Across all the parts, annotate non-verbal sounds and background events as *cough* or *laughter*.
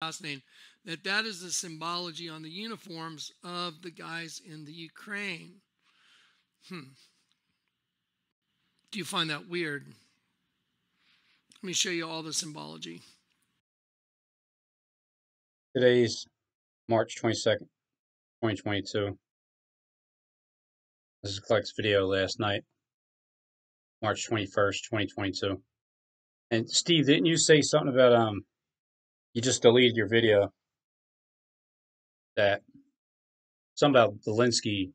fascinating that that is the symbology on the uniforms of the guys in the Ukraine. Hmm. Do you find that weird? Let me show you all the symbology. Today's March 22nd, 2022. This is Clark's video last night, March 21st, 2022. And Steve, didn't you say something about um you just deleted your video that something about Zelensky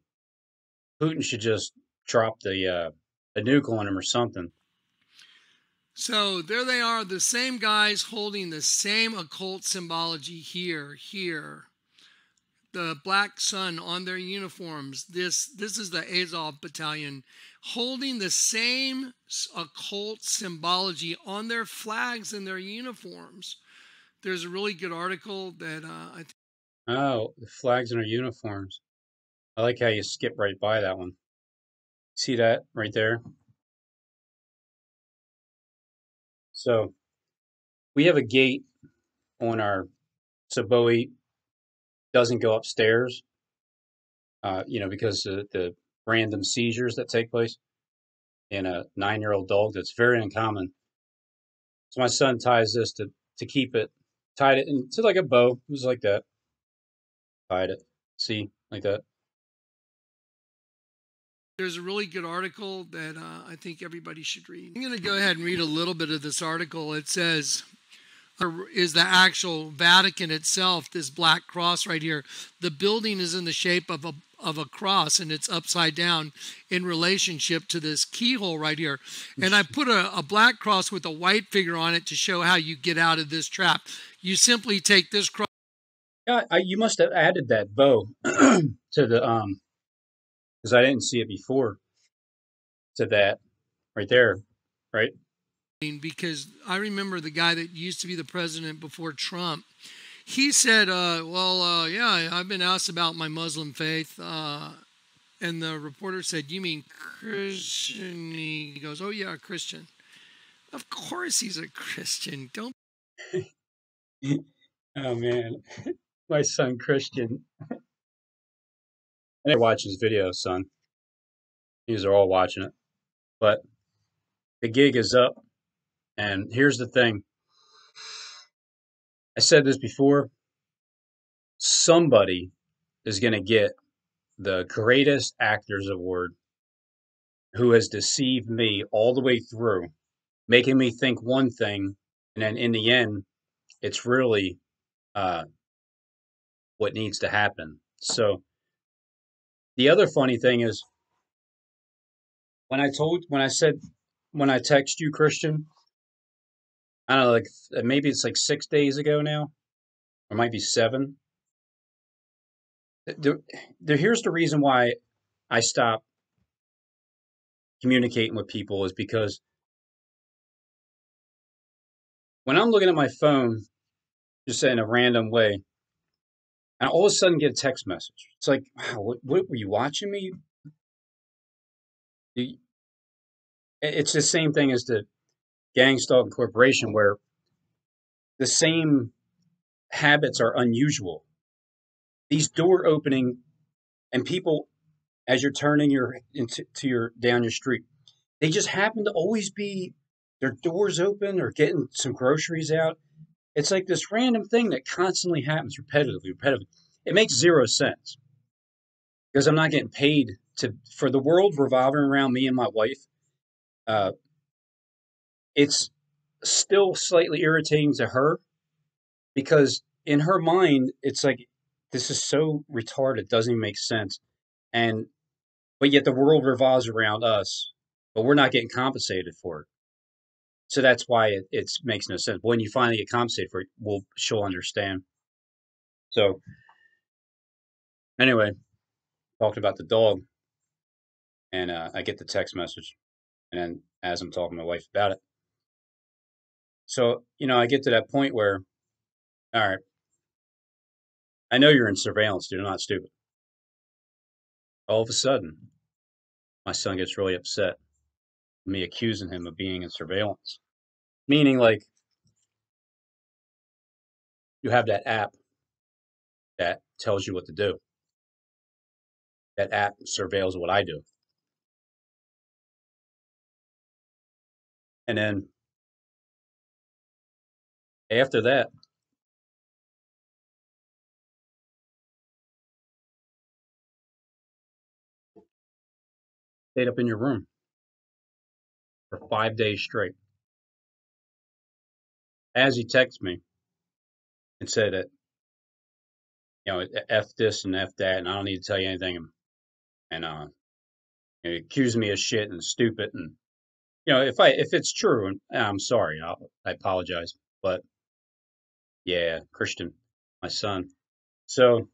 Putin should just drop the uh a nuke on him or something. So there they are, the same guys holding the same occult symbology here, here. The black sun on their uniforms. This this is the Azov battalion holding the same occult symbology on their flags and their uniforms. There's a really good article that uh, I. oh, the flags and our uniforms. I like how you skip right by that one. See that right there? So we have a gate on our so Bowie doesn't go upstairs. Uh, you know, because of the random seizures that take place in a nine-year-old dog. That's very uncommon. So my son ties this to to keep it tied it into like a bow. It was like that. Tied it. See, like that. There's a really good article that uh, I think everybody should read. I'm going to go ahead and read a little bit of this article. It says, is the actual Vatican itself, this black cross right here. The building is in the shape of a of a cross and it's upside down in relationship to this keyhole right here. And I put a, a black cross with a white figure on it to show how you get out of this trap. You simply take this cross. Yeah, I, you must have added that bow *clears throat* to the um because I didn't see it before to that right there, right? Because I remember the guy that used to be the president before Trump. He said, uh, "Well, uh, yeah, I've been asked about my Muslim faith." Uh, and the reporter said, "You mean Christian?" He goes, "Oh yeah, Christian." Of course, he's a Christian. Don't. *laughs* oh man, *laughs* my son Christian. I didn't watch his video, son. These are all watching it. But the gig is up. And here's the thing. I said this before. Somebody is going to get the greatest actors award who has deceived me all the way through, making me think one thing, and then in the end, it's really uh, what needs to happen. So the other funny thing is when I told when I said when I text you Christian, I don't know, like maybe it's like six days ago now, or might be seven. The, the, here's the reason why I stopped communicating with people is because when I'm looking at my phone, just in a random way, and all of a sudden get a text message. It's like, wow, what, what were you watching me? It's the same thing as the gang stalking corporation, where the same habits are unusual. These door opening, and people, as you're turning your into to your down your street, they just happen to always be their doors open or getting some groceries out it's like this random thing that constantly happens repetitively, repetitively. It makes zero sense because I'm not getting paid to for the world revolving around me and my wife. Uh, it's still slightly irritating to her because in her mind, it's like this is so retarded, it doesn't even make sense, and but yet the world revolves around us, but we're not getting compensated for it. So that's why it it's, makes no sense. When you finally get compensated for it, we'll she'll understand. So anyway, talked about the dog, and uh, I get the text message, and then as I'm talking to my wife about it, so you know I get to that point where, all right, I know you're in surveillance, dude. I'm not stupid. All of a sudden, my son gets really upset. Me accusing him of being in surveillance. Meaning, like, you have that app that tells you what to do. That app surveils what I do. And then after that, stayed up in your room for five days straight. As he texted me and said that, you know, F this and F that, and I don't need to tell you anything. And, uh, and accused me of shit and stupid. And, you know, if I, if it's true, and I'm sorry, I'll, I apologize. But yeah, Christian, my son. So,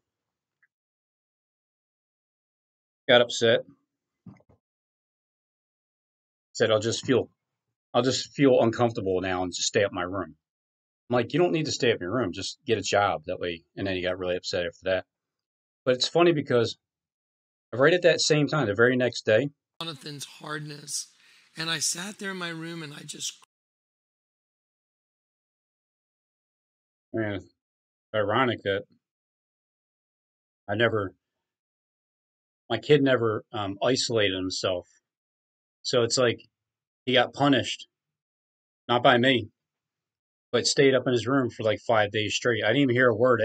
got upset. Said I'll just feel, I'll just feel uncomfortable now and just stay up my room. I'm like, you don't need to stay up in your room. Just get a job that way. And then he got really upset after that. But it's funny because right at that same time, the very next day, Jonathan's hardness, and I sat there in my room and I just man, it's ironic that I never, my kid never um, isolated himself. So it's like he got punished, not by me, but stayed up in his room for like five days straight. I didn't even hear a word.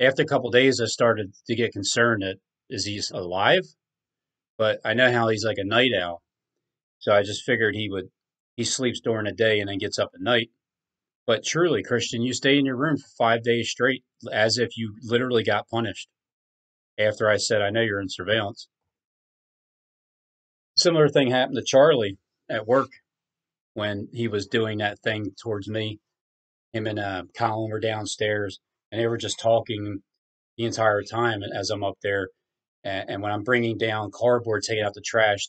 After a couple days, I started to get concerned that is he alive? But I know how he's like a night owl, so I just figured he would. He sleeps during the day and then gets up at night. But truly, Christian, you stay in your room for five days straight, as if you literally got punished. After I said, I know you're in surveillance. Similar thing happened to Charlie at work when he was doing that thing towards me. Him and uh, Colin were downstairs, and they were just talking the entire time as I'm up there. And, and when I'm bringing down cardboard, taking out the trash,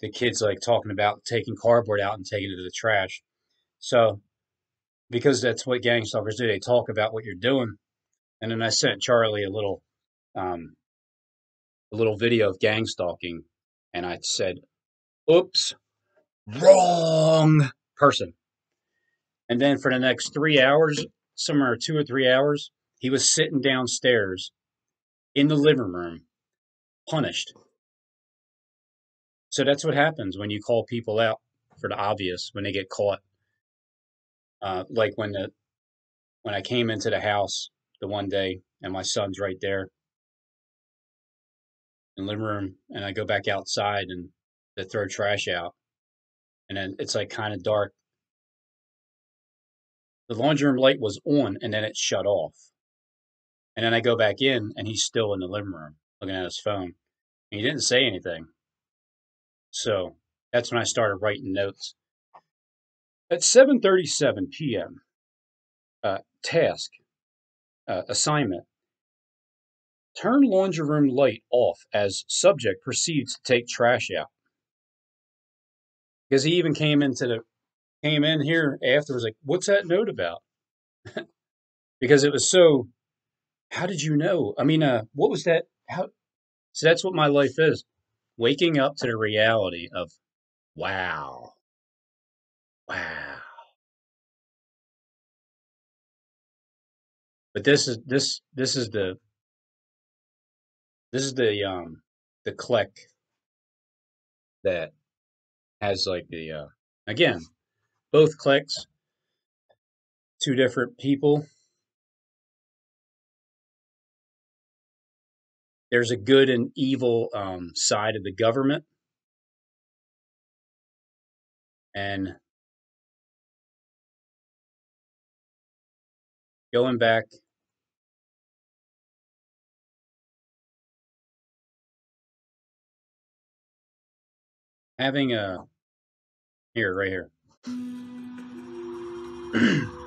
the kids like talking about taking cardboard out and taking it to the trash. So, because that's what gang stalkers do, they talk about what you're doing. And then I sent Charlie a little, um, a little video of gang stalking, and I said, "Oops, wrong person." And then for the next three hours, somewhere two or three hours, he was sitting downstairs in the living room, punished. So that's what happens when you call people out for the obvious when they get caught. Uh, like when the when I came into the house the one day and my son's right there in the living room, and I go back outside and to throw trash out, and then it's like kind of dark. The laundry room light was on, and then it shut off. And then I go back in, and he's still in the living room looking at his phone. And he didn't say anything. So that's when I started writing notes. At 7:37 p.m., uh, task uh, assignment: turn laundry room light off as subject proceeds to take trash out. Because he even came into the came in here afterwards, like, "What's that note about?" *laughs* because it was so. How did you know? I mean, uh, what was that? How? So that's what my life is: waking up to the reality of, wow, wow. But this is this this is the this is the um the click that has like the uh again both clicks two different people there's a good and evil um, side of the government and going back having a here right here *clears throat*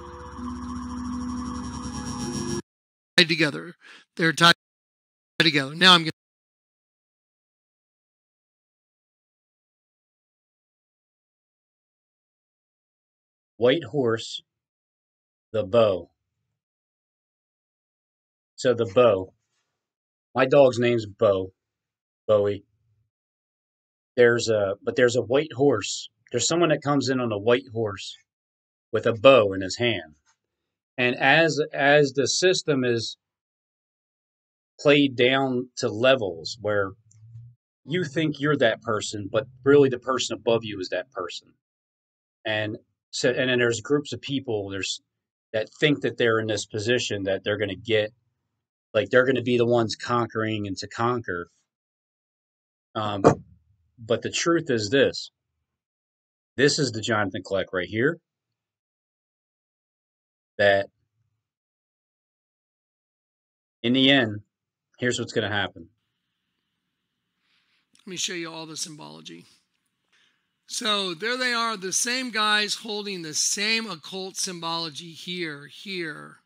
tied together. They're tied together. Now I'm going white horse the bow so the bow my dog's name's bo bowie. There's a but there's a white horse. There's someone that comes in on a white horse with a bow in his hand. And as as the system is played down to levels where you think you're that person, but really the person above you is that person. And so, and then there's groups of people there's that think that they're in this position that they're going to get, like they're going to be the ones conquering and to conquer. Um, but the truth is this: this is the Jonathan Kleck right here. That in the end, here's what's going to happen. Let me show you all the symbology. So there they are, the same guys holding the same occult symbology here, here.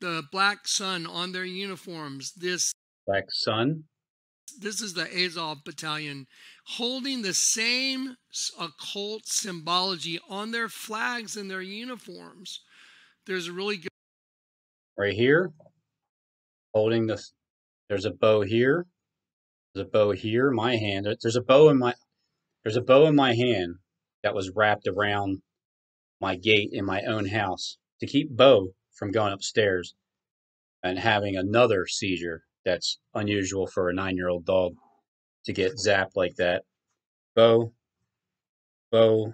The black sun on their uniforms. This black sun. This is the Azov battalion holding the same occult symbology on their flags and their uniforms. There's a really good right here holding this there's a bow here there's a bow here my hand there's a bow in my there's a bow in my hand that was wrapped around my gate in my own house to keep Bo from going upstairs and having another seizure that's unusual for a nine year old dog to get zapped like that. Bo, Bo,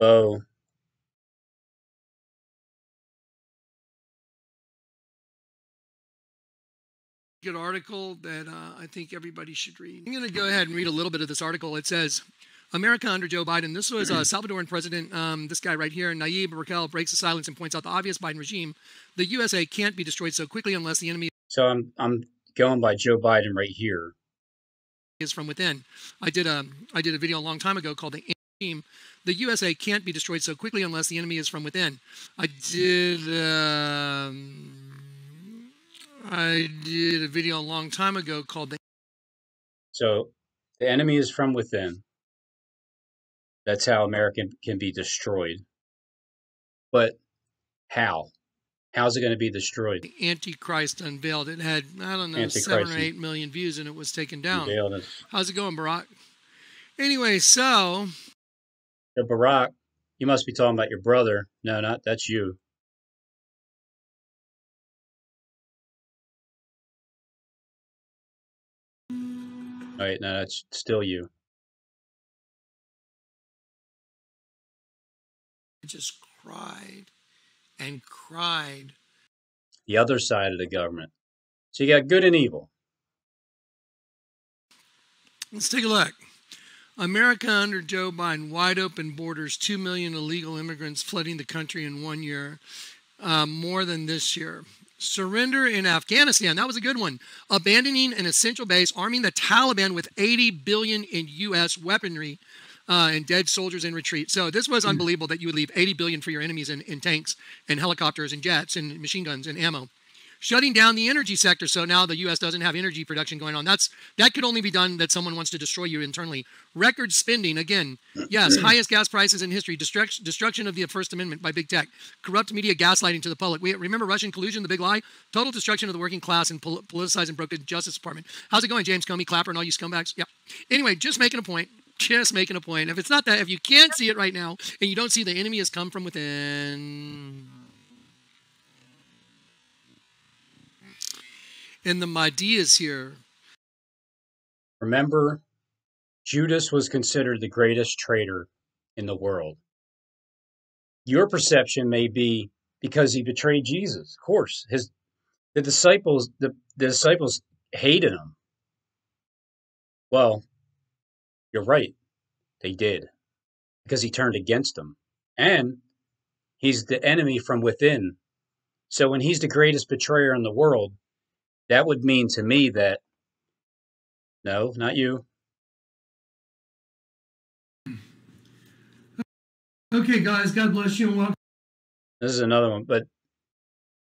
Bo, good article that uh, I think everybody should read. I'm going to go ahead and read a little bit of this article. It says, America under Joe Biden. This was a Salvadoran President, um, this guy right here, Nayib Bukele, breaks the silence and points out the obvious Biden regime. The USA can't be destroyed so quickly unless the enemy. So I'm I'm going by Joe Biden right here. Is from within. I did a I did a video a long time ago called the regime. The USA can't be destroyed so quickly unless the enemy is from within. I did. Um, I did a video a long time ago called the. So, the enemy is from within. That's how America can be destroyed. But how? How's it going to be destroyed? The Antichrist unveiled. It had I don't know Antichrist seven or eight million views, and it was taken down. How's it going, Barack? Anyway, so. So Barack, you must be talking about your brother. No, not that's you. Right, no, that's still you. Just cried and cried. The other side of the government. So you got good and evil. Let's take a look. America under Joe Biden, wide open borders, 2 million illegal immigrants flooding the country in one year, uh, more than this year. Surrender in Afghanistan. That was a good one. Abandoning an essential base, arming the Taliban with 80 billion in U.S. weaponry, uh, and dead soldiers in retreat. So this was hmm. unbelievable that you would leave 80 billion for your enemies in, in tanks and helicopters and jets and machine guns and ammo. Shutting down the energy sector so now the US doesn't have energy production going on. That's that could only be done that someone wants to destroy you internally. Record spending again yes highest gas prices in history destruction, destruction of the first amendment by big tech corrupt media gaslighting to the public. We remember russian collusion the big lie? Total destruction of the working class and pol- politicized and broke the justice department. How's it going james comey clapper and all you scumbags? Yeah. Anyway just making a point just making a point if it's not that if you can't see it right now and you don't see the enemy has come from within and the Mahdi is here. Remember, Judas was considered the greatest traitor in the world. Your perception may be because he betrayed Jesus. Of course, his the disciples the, the disciples hated him. Well, you're right. They did. Because he turned against them. And he's the enemy from within. So when he's the greatest betrayer in the world, that would mean to me that no, not you. Okay, guys, God bless you and welcome. This is another one, but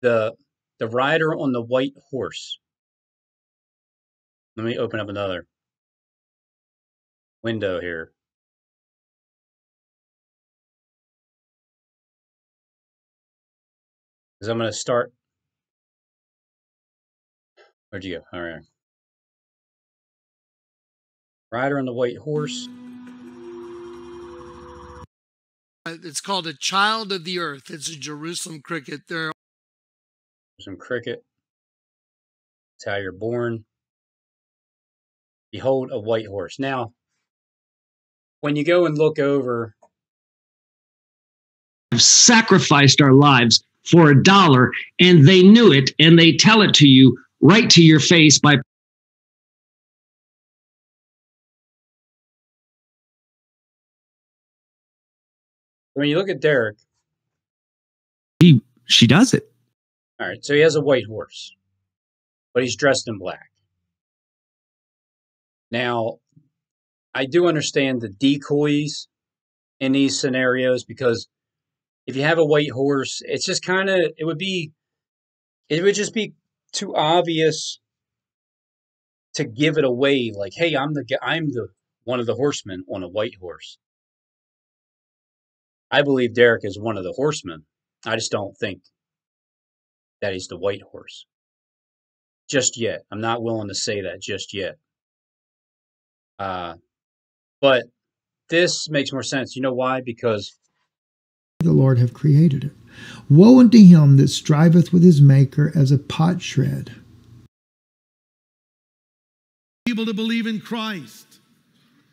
the the rider on the white horse. Let me open up another window here. Because I'm going to start Where'd you go? All right. Rider on the white horse. Uh, it's called a child of the earth. It's a Jerusalem cricket. There some cricket. It's how you're born. Behold a white horse. Now, when you go and look over, have sacrificed our lives for a dollar, and they knew it, and they tell it to you right to your face by when you look at Derek, he she does it. All right, so he has a white horse, but he's dressed in black. Now, I do understand the decoys in these scenarios because if you have a white horse, it's just kind of it would be it would just be too obvious to give it away like hey i'm the i'm the one of the horsemen on a white horse. I believe derek is one of the horsemen. I just don't think that he's the white horse. Just yet. I'm not willing to say that just yet. Uh but this makes more sense you know why because the lord have created it woe unto him that striveth with his maker as a potsherd able to believe in Christ.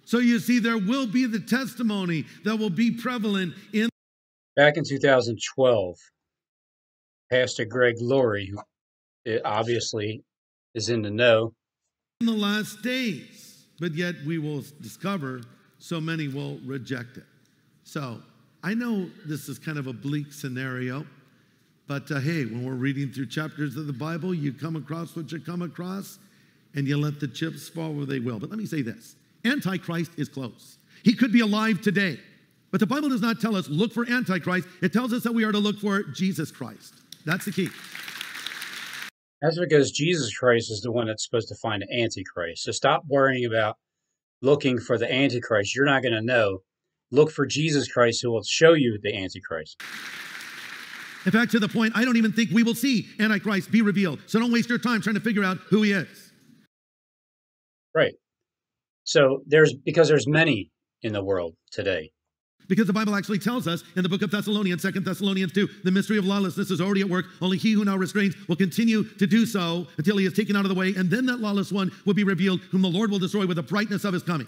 So you see, there will be the testimony that will be prevalent in. Back in 2012, Pastor Greg Laurie, who eh, obviously is in the know. In the last days, but yet we will discover so many will reject it. So I know this is kind of a bleak scenario, but uh, hey, when we're reading through chapters of the Bible, you come across what you come across and you let the chips fall where they will. But let me say this Antichrist is close. He could be alive today. But the Bible does not tell us look for Antichrist. It tells us that we are to look for Jesus Christ. That's the key. That's because Jesus Christ is the one that's supposed to find the Antichrist. So stop worrying about looking for the Antichrist. You're not going to know. Look for Jesus Christ who will show you the Antichrist. In fact, to the point, I don't even think we will see Antichrist be revealed. So don't waste your time trying to figure out who he is. Right. So there's because there's many in the world today. Because the Bible actually tells us in the book of Thessalonians, Second Thessalonians 2, the mystery of lawlessness is already at work. Only he who now restrains will continue to do so until he is taken out of the way, and then that lawless one will be revealed, whom the Lord will destroy with the brightness of his coming.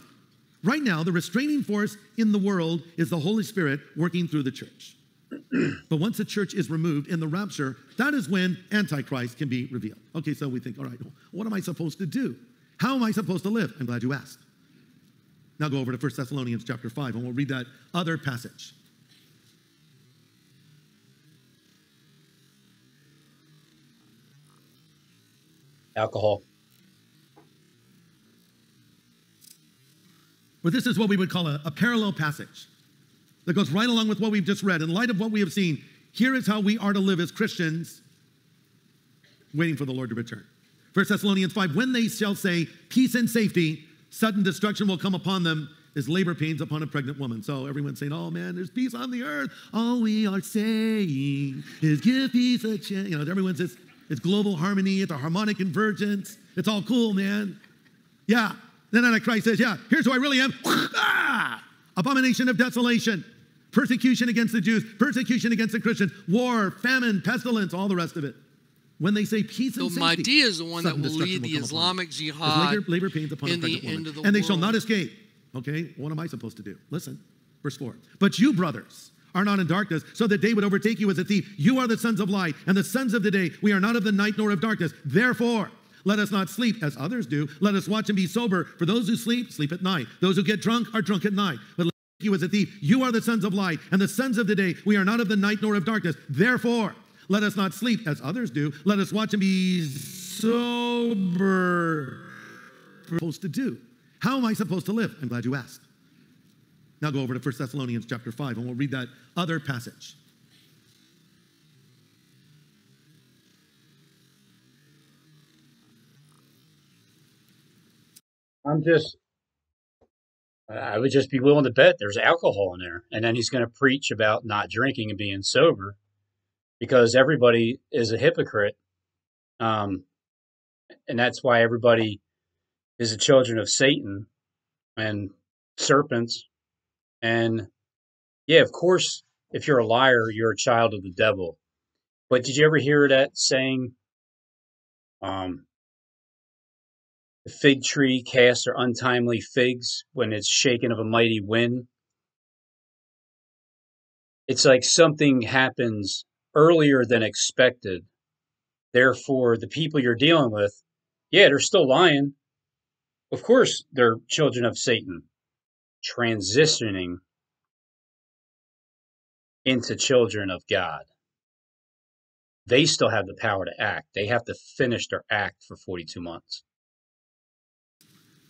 Right now, the restraining force in the world is the Holy Spirit working through the church. *clears throat* but once the church is removed in the rapture, that is when Antichrist can be revealed. Okay, so we think, all right, what am I supposed to do? How am I supposed to live? I'm glad you asked. Now go over to 1 Thessalonians chapter 5 and we'll read that other passage. Alcohol. Well, this is what we would call a, a parallel passage that goes right along with what we've just read. In light of what we have seen, here is how we are to live as Christians waiting for the Lord to return. 1 Thessalonians 5, when they shall say peace and safety, sudden destruction will come upon them as labor pains upon a pregnant woman. So everyone's saying, oh man, there's peace on the earth. All we are saying is give peace a chance. You know, everyone says it's global harmony, it's a harmonic convergence. It's all cool, man. Yeah. Then Antichrist says, yeah, here's who I really am. *laughs* ah! Abomination of desolation, persecution against the Jews, persecution against the Christians, war, famine, pestilence, all the rest of it. When they say peace and so safety, Mahdi is the one that will lead the Islamic Jihad labor, labor pains upon in the end of the and they world. shall not escape. Okay, what am I supposed to do? Listen, verse 4. But you, brothers, are not in darkness, so that day would overtake you as a thief. You are the sons of light, and the sons of the day. We are not of the night nor of darkness. Therefore, let us not sleep as others do. Let us watch and be sober. For those who sleep, sleep at night. Those who get drunk are drunk at night. But you as a thief. You are the sons of light, and the sons of the day. We are not of the night nor of darkness. Therefore, let us not sleep as others do. Let us watch and be sober. Supposed to do. How am I supposed to live? I'm glad you asked. Now go over to 1 Thessalonians chapter 5 and we'll read that other passage. I'm just, I would just be willing to bet there's alcohol in there. And then he's going to preach about not drinking and being sober because everybody is a hypocrite. Um, and that's why everybody is the children of Satan and serpents and Yeah, of course, if you're a liar, you're a child of the devil. But did you ever hear that saying? Um, the fig tree casts their untimely figs when it's shaken of a mighty wind. It's like something happens earlier than expected. Therefore, the people you're dealing with, yeah, they're still lying. Of course, they're children of Satan, transitioning into children of God. They still have the power to act. They have to finish their act for 42 months.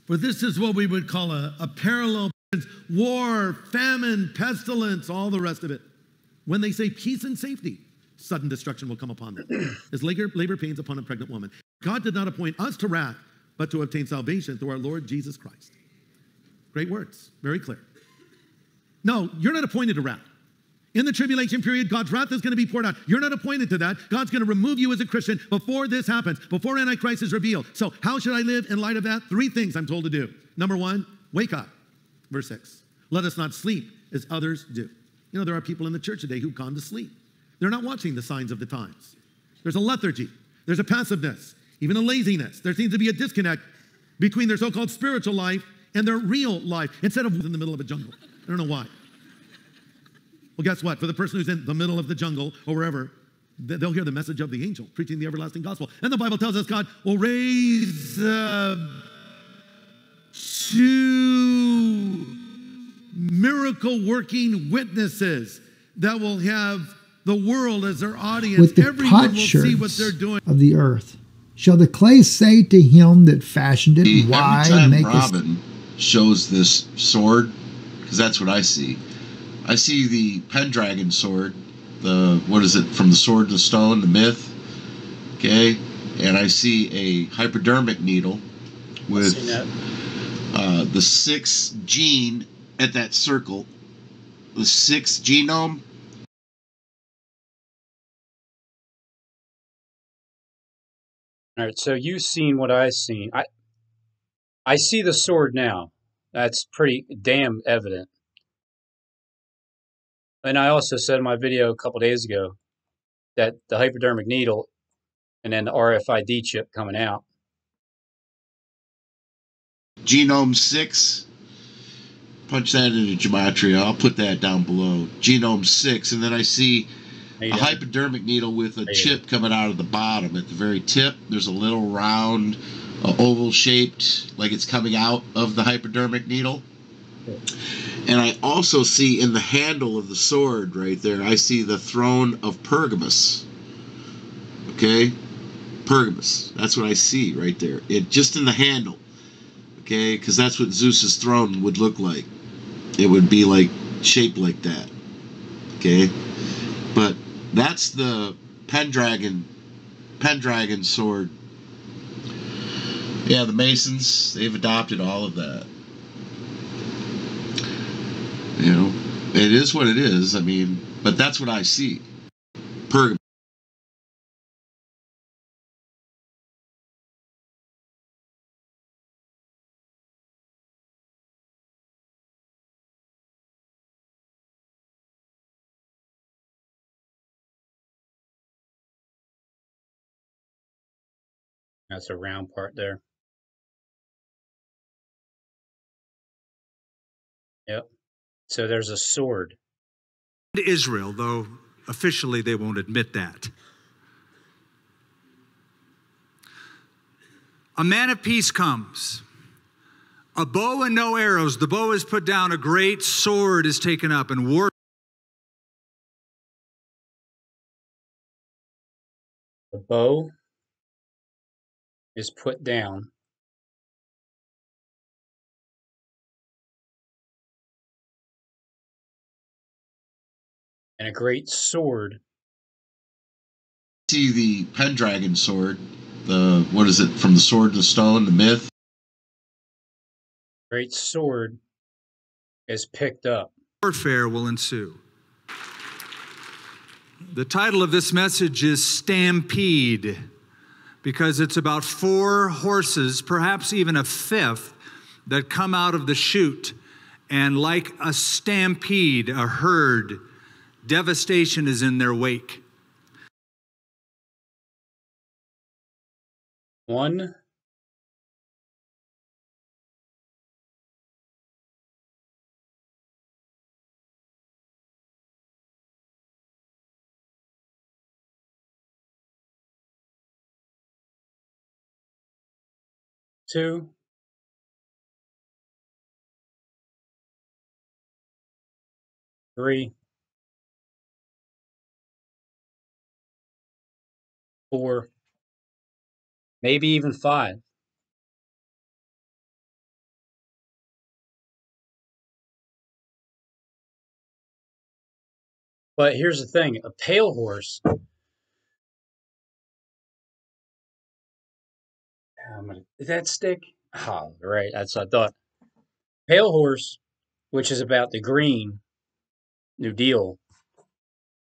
But this is what we would call a, a parallel war, famine, pestilence, all the rest of it. When they say peace and safety, sudden destruction will come upon them. *clears throat* As labor, labor pains upon a pregnant woman. God did not appoint us to wrath, but to obtain salvation through our Lord Jesus Christ. Great words, very clear. No, you're not appointed to wrath. In the tribulation period, God's wrath is going to be poured out. You're not appointed to that. God's going to remove you as a Christian before this happens, before Antichrist is revealed. So, how should I live in light of that? Three things I'm told to do. Number one, wake up. Verse six. Let us not sleep as others do. You know, there are people in the church today who've gone to sleep. They're not watching the signs of the times. There's a lethargy, there's a passiveness, even a laziness. There seems to be a disconnect between their so called spiritual life and their real life instead of in the middle of a jungle. I don't know why. Well, guess what? For the person who's in the middle of the jungle or wherever, they'll hear the message of the angel preaching the everlasting gospel. And the Bible tells us God will raise uh, two miracle working witnesses that will have the world as their audience. With the Everyone will see what they're doing. Of the earth. Shall the clay say to him that fashioned it, Why Every time make Robin shows this sword, because that's what I see. I see the Pendragon sword, the what is it from the sword to stone, the myth. Okay, and I see a hypodermic needle with uh, the sixth gene at that circle, the sixth genome. All right, so you've seen what I've seen. I I see the sword now. That's pretty damn evident. And I also said in my video a couple days ago that the hypodermic needle and then the RFID chip coming out. Genome 6. Punch that into gematria. I'll put that down below. Genome 6. And then I see a hypodermic needle with a chip coming out of the bottom. At the very tip, there's a little round, uh, oval shaped, like it's coming out of the hypodermic needle. And I also see in the handle of the sword right there, I see the throne of Pergamus. Okay? Pergamus. That's what I see right there. It just in the handle. Okay? Because that's what Zeus's throne would look like. It would be like shaped like that. Okay? But that's the Pendragon Pendragon sword. Yeah, the Masons, they've adopted all of that. You know, it is what it is. I mean, but that's what I see. Per That's a round part there. Yep. So there's a sword. Israel, though officially they won't admit that. A man of peace comes. A bow and no arrows. The bow is put down. A great sword is taken up, and war. The bow is put down. And a great sword. See the Pendragon sword. The what is it from the sword to the stone? The myth. Great sword is picked up. Warfare will ensue. The title of this message is Stampede because it's about four horses, perhaps even a fifth, that come out of the chute And like a stampede, a herd, devastation is in their wake. One. Two. Three. Four maybe even five. But here's the thing a pale horse. Did that stick? Oh, right. That's what I thought. Pale horse, which is about the green New Deal.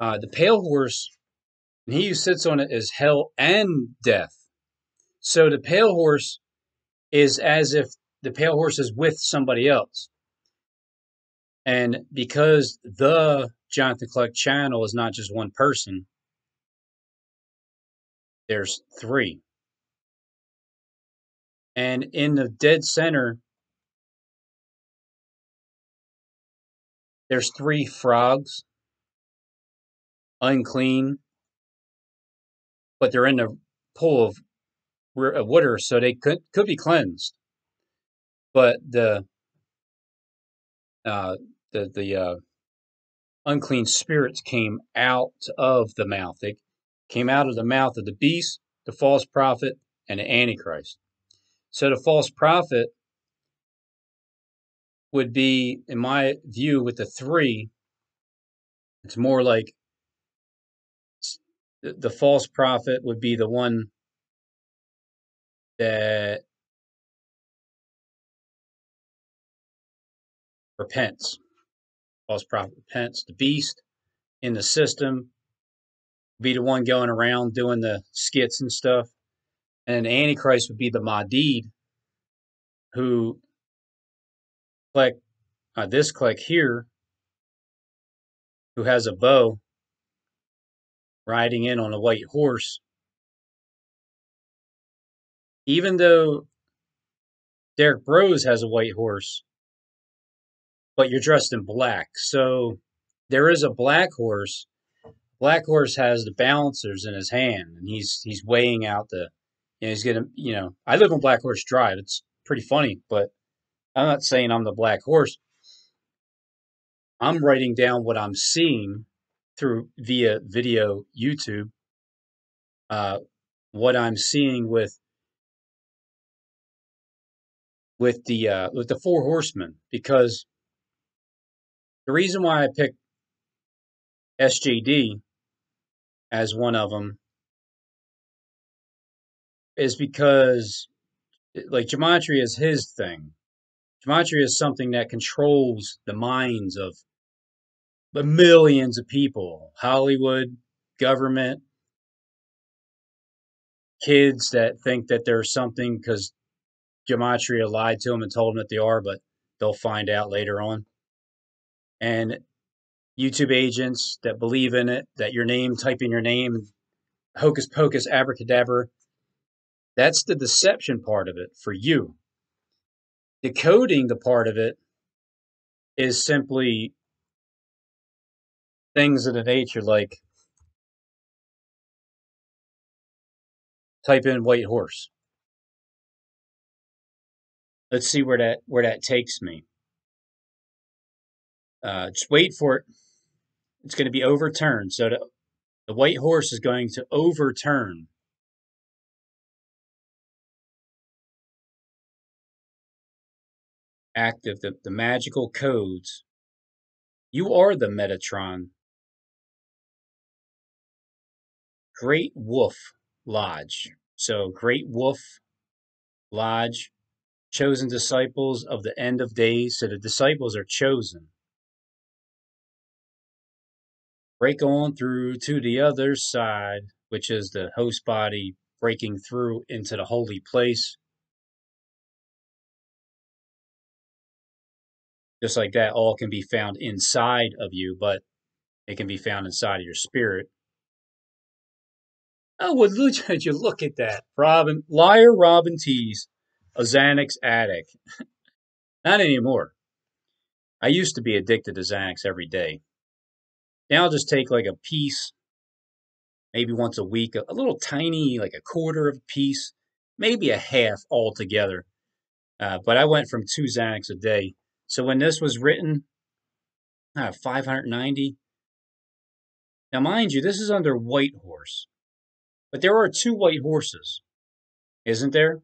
Uh, the pale horse, and he who sits on it is hell and death. So the pale horse is as if the pale horse is with somebody else. And because the Jonathan Kleck channel is not just one person, there's three. And in the dead center, there's three frogs, unclean, but they're in a pool of water, so they could could be cleansed. But the uh, the the uh, unclean spirits came out of the mouth. They came out of the mouth of the beast, the false prophet, and the antichrist. So the false prophet would be, in my view, with the three. It's more like the false prophet would be the one that repents. False prophet repents. The beast in the system be the one going around doing the skits and stuff. And Antichrist would be the Madid who click uh, this click here who has a bow riding in on a white horse even though Derek Broze has a white horse, but you're dressed in black. So there is a black horse. Black horse has the balancers in his hand, and he's he's weighing out the. You know, he's gonna. You know, I live on Black Horse Drive. It's pretty funny, but I'm not saying I'm the black horse. I'm writing down what I'm seeing through via video YouTube. Uh, what I'm seeing with with the uh, with the four horsemen because the reason why I picked SJD as one of them is because like gematria is his thing. Gematria is something that controls the minds of the millions of people, Hollywood, government, kids that think that there's something because Gematria lied to them and told them that they are, but they'll find out later on. And YouTube agents that believe in it, that your name, type in your name, hocus pocus, abracadabra. That's the deception part of it for you. Decoding the part of it is simply things of the nature like type in white horse let's see where that where that takes me. Uh, just wait for it. It's going to be overturned. So the, the white horse is going to overturn. Active the, the magical codes. You are the Metatron. Great Wolf Lodge. So Great Wolf Lodge chosen disciples of the end of days. So the disciples are chosen. Break on through to the other side, which is the host body breaking through into the holy place. Just like that, all can be found inside of you, but it can be found inside of your spirit. Oh, would *laughs* you look at that? Robin, liar Robin Tees, a Xanax addict. *laughs* Not anymore. I used to be addicted to Xanax every day. Now I'll just take like a piece, maybe once a week, a, a little tiny, like a quarter of a piece, maybe a half altogether. Uh, but I went from two Xanax a day. So when this was written, uh, 590. Now, mind you, this is under White Horse. But there are two white horses, isn't there?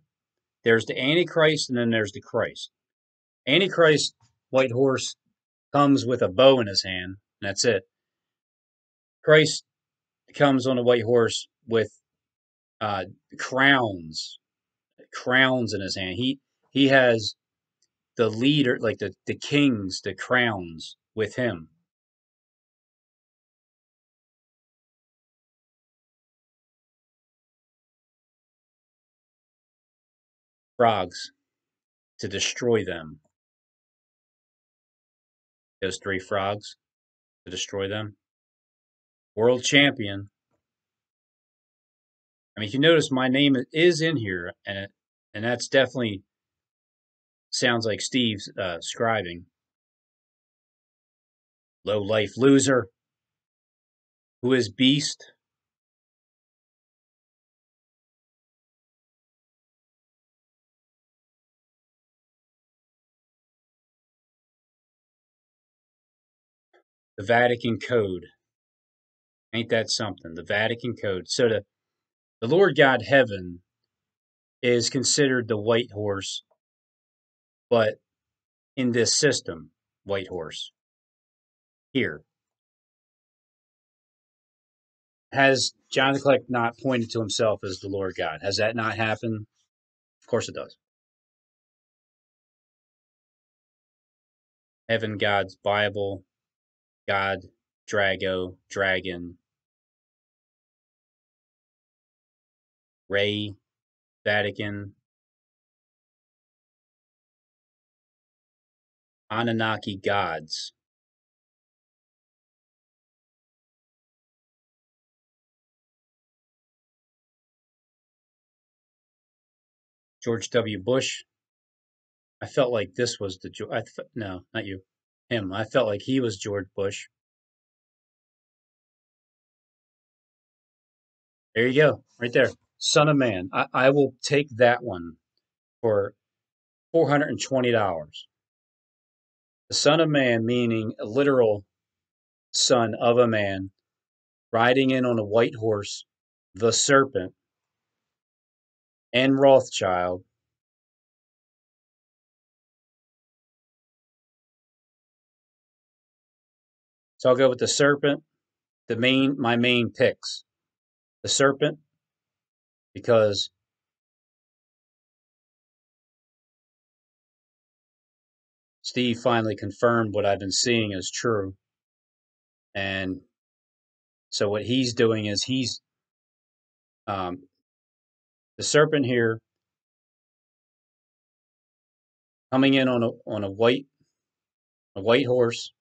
There's the Antichrist and then there's the Christ. Antichrist, white horse, comes with a bow in his hand, and that's it. Christ comes on a white horse with uh, crowns, crowns in his hand. He he has the leader, like the the kings, the crowns with him. frogs to destroy them. Those three frogs to destroy them. World champion. I mean, if you notice, my name is in here, and it, and that's definitely sounds like Steve's uh, scribing. Low life loser. Who is beast? the Vatican Code. Ain't that something? The Vatican Code. So the, the Lord God Heaven is considered the white horse, but in this system, white horse. Here. Has Jonathan Kleck not pointed to himself as the Lord God? Has that not happened? Of course it does. Heaven, God's Bible, God, Drago, Dragon, Ray, Vatican, Anunnaki gods. George W. Bush. I felt like this was the I th- no, not you him. I felt like he was George Bush. There you go, right there. Son of Man. I, I will take that one for $420. The Son of Man, meaning a literal son of a man, riding in on a white horse, the serpent, and Rothschild, So I'll go with the serpent. The main my main picks. The serpent because Steve finally confirmed what I've been seeing is true. And so what he's doing is he's um, the serpent here coming in on a on a white a white horse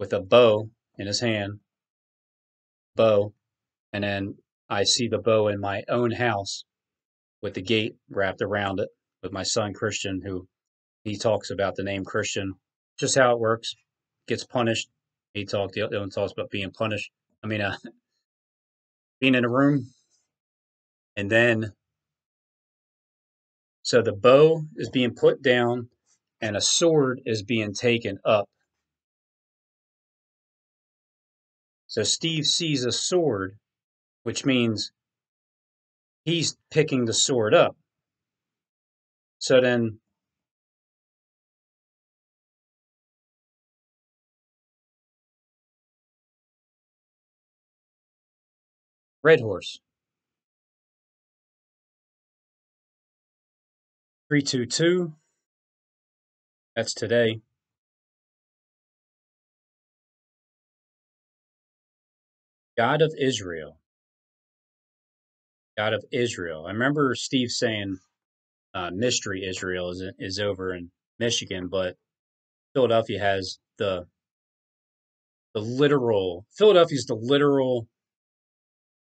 with a bow in his hand, bow, and then I see the bow in my own house with the gate wrapped around it with my son Christian, who he talks about the name Christian, just how it works, gets punished. He talked, one talks about being punished. I mean, uh, *laughs* being in a room, and then so the bow is being put down and a sword is being taken up So Steve sees a sword, which means he's picking the sword up. So then Red Horse. 322. That's today. God of Israel. God of Israel. I remember Steve saying uh, Mystery Israel is, is over in Michigan, but Philadelphia has the the literal Philadelphia's the literal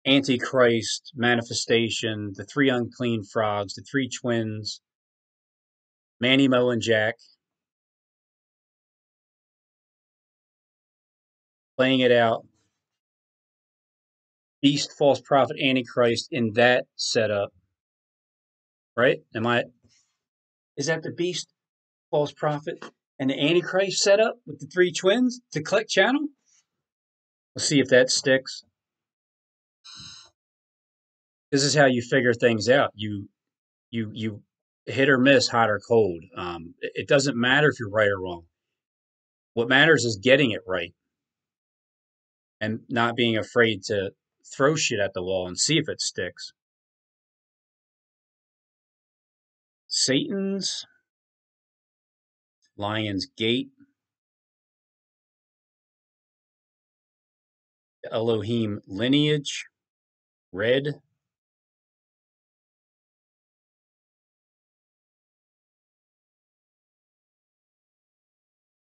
antichrist manifestation, the three unclean frogs, the three twins, Manny Moe and Jack playing it out. Beast, false prophet, antichrist in that setup. Right? Am I is that the beast, false prophet, and the antichrist setup with the three twins to click channel? We'll see if that sticks. This is how you figure things out. You you you hit or miss, hot or cold. Um, it doesn't matter if you're right or wrong. What matters is getting it right and not being afraid to throw shit at the wall and see if it sticks. Satan's Lion's Gate Elohim lineage, red.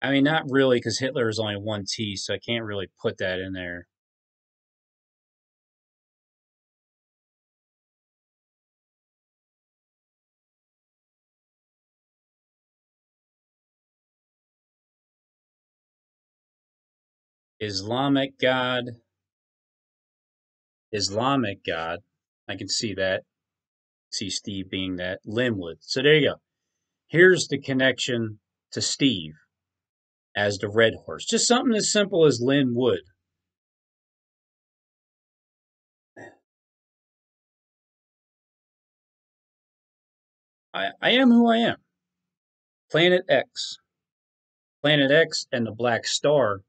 I mean, not really, because Hitler is only one T, so I can't really put that in there. Islamic God, Islamic God. I can see that. See Steve being that. Linwood. So there you go. Here's the connection to Steve as the red horse. Just something as simple as Linwood. I, I am who I am. Planet X. Planet X and the Black Star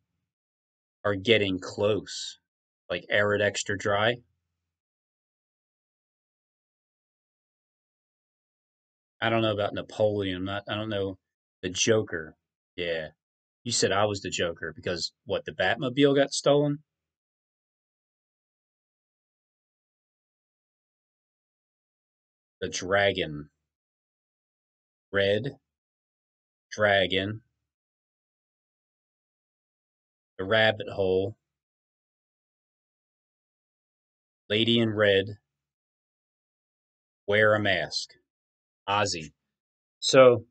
are getting close like Arrid Extra Dry. I don't know about Napoleon. Not, I don't know the Joker. Yeah, you said I was the Joker because what the Batmobile got stolen. The dragon. Red dragon. The rabbit hole. Lady in Red, Wear a Mask, Ozzy. So,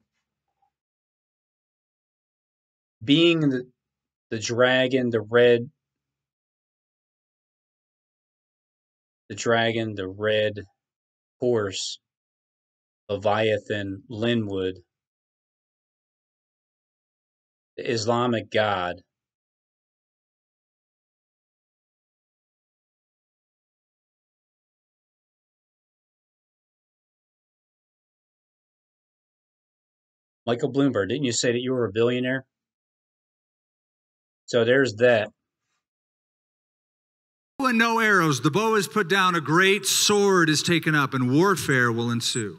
being the, the dragon, the red, the dragon, the red horse, Leviathan, Linwood, the Islamic God, Michael Bloomberg, didn't you say that you were a billionaire? So there's that. And no arrows. The bow is put down, a great sword is taken up, and warfare will ensue.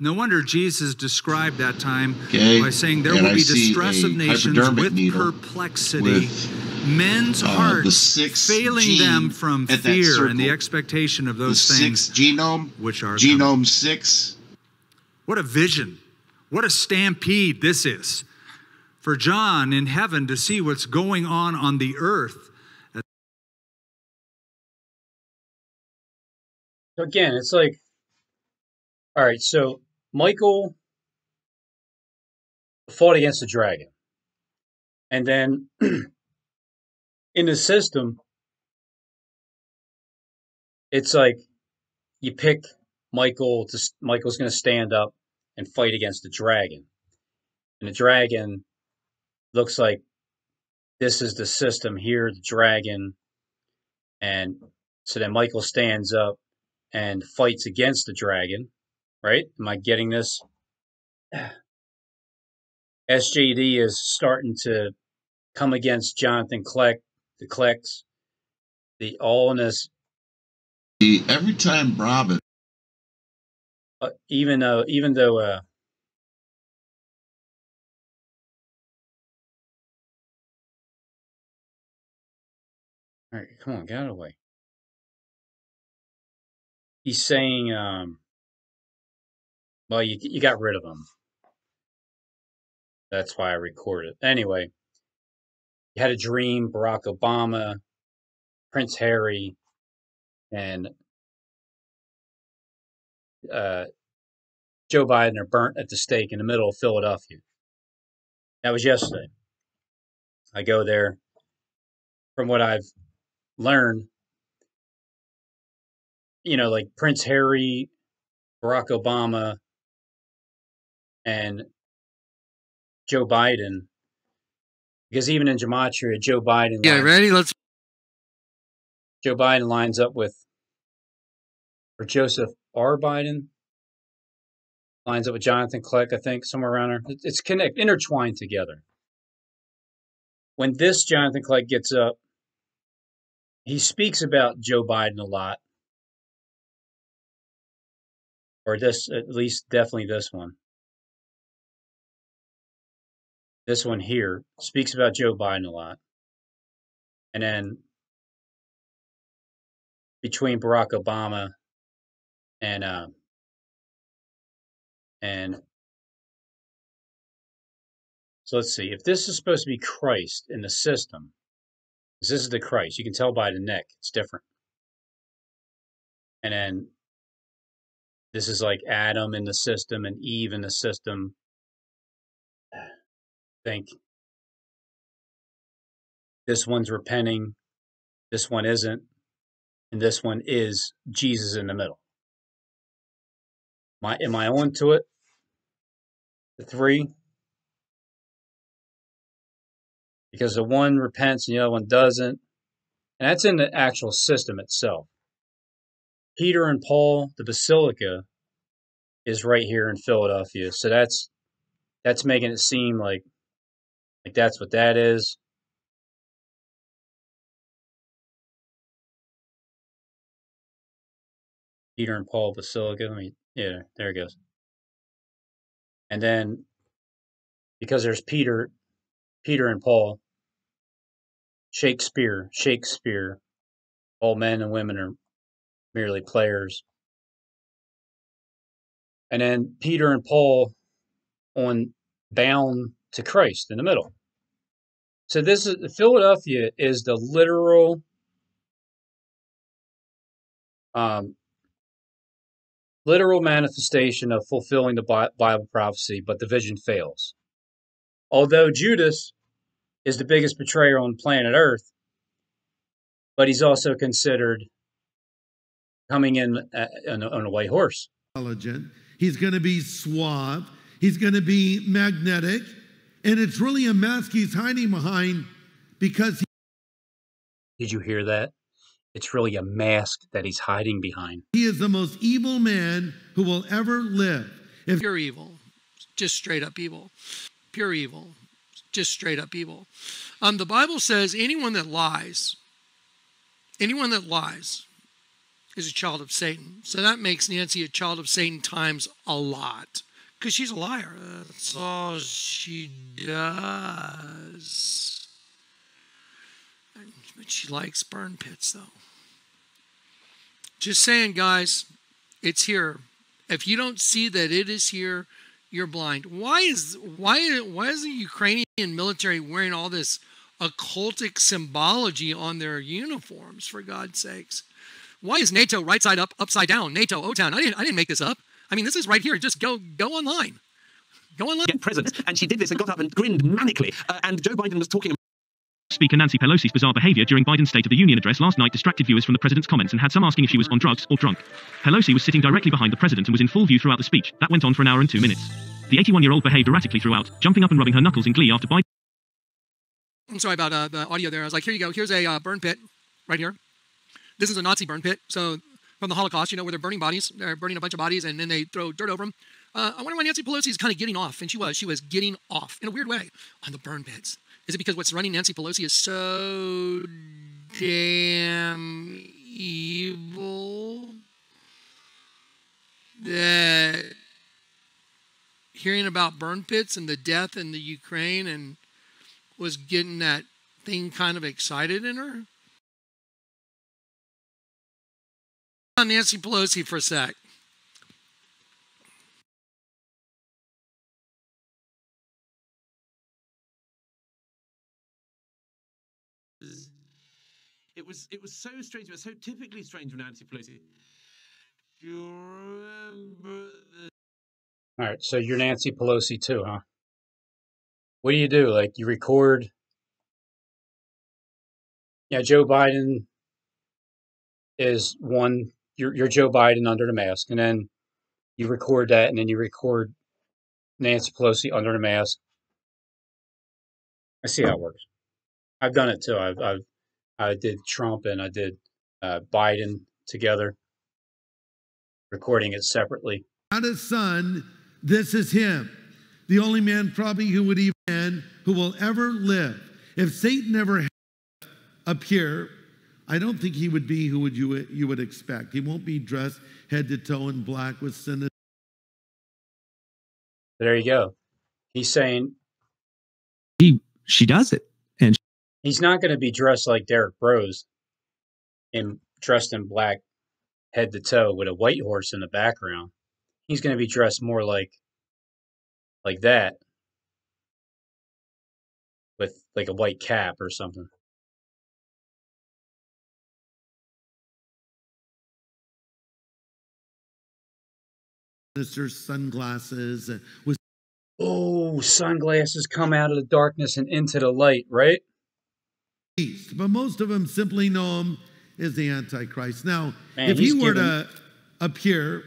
No wonder Jesus described that time okay. by saying there and will I be distress of nations with perplexity, with, men's uh, hearts failing them from fear circle, and the expectation of those things genome, which are genome coming. six. What a vision! What a stampede this is for John in heaven to see what's going on on the earth. Again, it's like, all right, so Michael fought against the dragon. And then *clears throat* in the system, it's like you pick Michael to Michael's going to stand up and fight against the dragon. And the dragon looks like this is the system here, the dragon. And so then Michael stands up and fights against the dragon, right? Am I getting this? *sighs* SJD is starting to come against Jonathan Kleck, the Klecks, the all in this. Every time Robin uh, even though even though uh, all right, come on, get out of the way. He's saying, um, well, you you got rid of him. That's why I record it. Anyway, you had a dream, Barack Obama, Prince Harry, and uh, Joe Biden are burnt at the stake in the middle of Philadelphia. That was yesterday. I go there. From what I've learned, you know, like Prince Harry, Barack Obama, and Joe Biden, because even in gematria, Joe Biden. Yeah, lines, ready? Let's. Joe Biden lines up with, or Joseph R. Biden lines up with Jonathan Kleck, I think, somewhere around there. It's connect, intertwined together. When this Jonathan Kleck gets up, he speaks about Joe Biden a lot, or this, at least, definitely this one. This one here speaks about Joe Biden a lot. And then between Barack Obama and uh, and so let's see if this is supposed to be Christ in the system. This is the Christ. You can tell by the neck; it's different. And then this is like Adam in the system and Eve in the system *sighs* think this one's repenting, this one isn't, and this one is Jesus in the middle. I, am I on to it? The three? Because the one repents and the other one doesn't. And that's in the actual system itself. Peter and Paul, the Basilica, is right here in Philadelphia. So that's that's making it seem like like that's what that is. Peter and Paul Basilica. Let me, yeah, there it goes. And then because there's Peter, Peter and Paul, Shakespeare, Shakespeare, all men and women are merely players. And then Peter and Paul on bound to Christ in the middle. So this is Philadelphia is the literal um, literal manifestation of fulfilling the Bible prophecy, but the vision fails. Although Judas is the biggest betrayer on planet Earth, but he's also considered coming in uh, on a, on a white horse. Intelligent. He's going to be suave. He's going to be magnetic. And it's really a mask he's hiding behind because he. Did you hear that? It's really a mask that he's hiding behind. He is the most evil man who will ever live. If Pure evil. Just straight up evil. Pure evil. Just straight up evil. Um, the Bible says anyone that lies, anyone that lies is a child of Satan. So that makes Nancy a child of Satan times a lot because she's a liar. That's all she does. But she likes burn pits, though. Just saying, guys, it's here. If you don't see that it is here, you're blind. Why is why why is the Ukrainian military wearing all this occultic symbology on their uniforms? For God's sakes, why is NATO right side up, upside down? NATO, OTAN. I didn't I didn't make this up. I mean, this is right here. Just go go online. Go online. Get presents. And she did this and got up and grinned manically. Uh, and Joe Biden was talking. Speaker Nancy Pelosi's bizarre behavior during Biden's State of the Union address last night distracted viewers from the president's comments and had some asking if she was on drugs or drunk. Pelosi was sitting directly behind the president and was in full view throughout the speech. That went on for an hour and two minutes. The 81 year old behaved erratically throughout, jumping up and rubbing her knuckles in glee after Biden. I'm sorry about uh, the audio there. I was like, here you go. Here's a uh, burn pit right here. This is a Nazi burn pit. So from the Holocaust, you know, where they're burning bodies, they're burning a bunch of bodies, and then they throw dirt over them. Uh, I wonder why Nancy Pelosi is kind of getting off, and she was. She was getting off in a weird way on the burn pits. Is it because what's running Nancy Pelosi is so damn evil that hearing about burn pits and the death in the Ukraine and was getting that thing kind of excited in her? On Nancy Pelosi for a sec. It was it was so strange. It was so typically strange with Nancy Pelosi. Do you remember the... All right, so you're Nancy Pelosi too, huh? What do you do? Like you record? Yeah, Joe Biden is one. You're you're Joe Biden under the mask, and then you record that, and then you record Nancy Pelosi under the mask. I see how it works. I've done it too. I've, I've I did Trump and I did uh, Biden together, recording it separately. Not a son. This is him, the only man probably who would even who will ever live. If Satan ever appear, I don't think he would be who would you you would expect. He won't be dressed head to toe in black with sin. There you go. He's saying he she does it, and he's not going to be dressed like Derek Broze, in dressed in black, head to toe with a white horse in the background. He's going to be dressed more like like that, with like a white cap or something. Minister's sunglasses uh, was oh sunglasses come out of the darkness and into the light right but most of them simply know him as the antichrist. Now Man, if he were to appear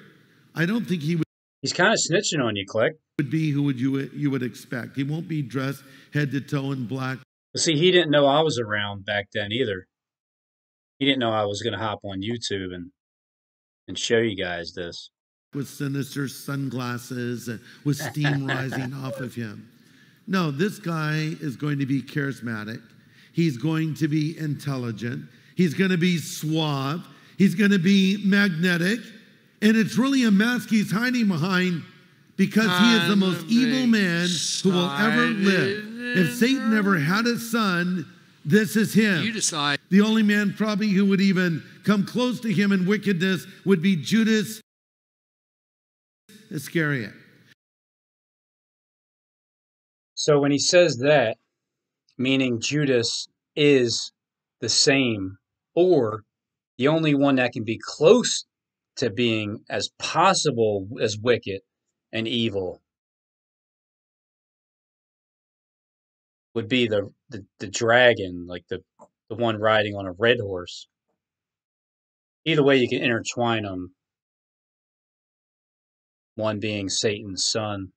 i don't think he would he's kind of snitching on you Kleck. would be who would you you would expect. He won't be dressed head to toe in black. See he didn't know i was around back then either. He didn't know i was going to hop on youtube and and show you guys this. With sinister sunglasses and with steam *laughs* rising off of him. No, this guy is going to be charismatic. He's going to be intelligent. He's going to be suave. He's going to be magnetic. And it's really a mask he's hiding behind because he is the most evil man who will ever live. If Satan ever had a son, this is him. You decide. The only man probably who would even come close to him in wickedness would be Judas Iscariot. So when he says that, meaning Judas is the same, or the only one that can be close to being as possible as wicked and evil would be the, the, the dragon, like the, the one riding on a red horse. Either way, you can intertwine them one being Satan's son.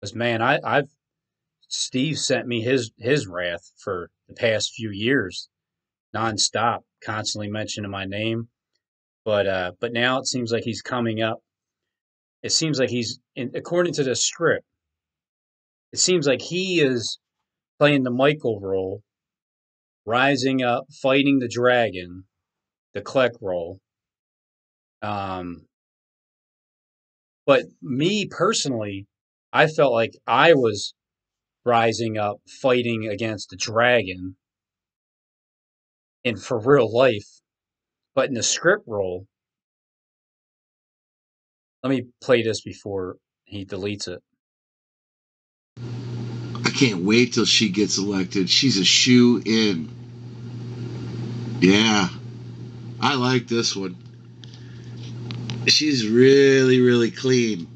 Because man, I, I've Steve sent me his his wrath for the past few years, nonstop, constantly mentioning my name. But uh, but now it seems like he's coming up. It seems like he's, in, according to the script, it seems like he is playing the Michael role, rising up, fighting the dragon, the Kleck role. Um, but me personally, I felt like I was rising up, fighting against the dragon in for real life. But in the script role, let me play this before he deletes it. I can't wait till she gets elected. She's a shoe in. Yeah. I like this one she's really, really clean.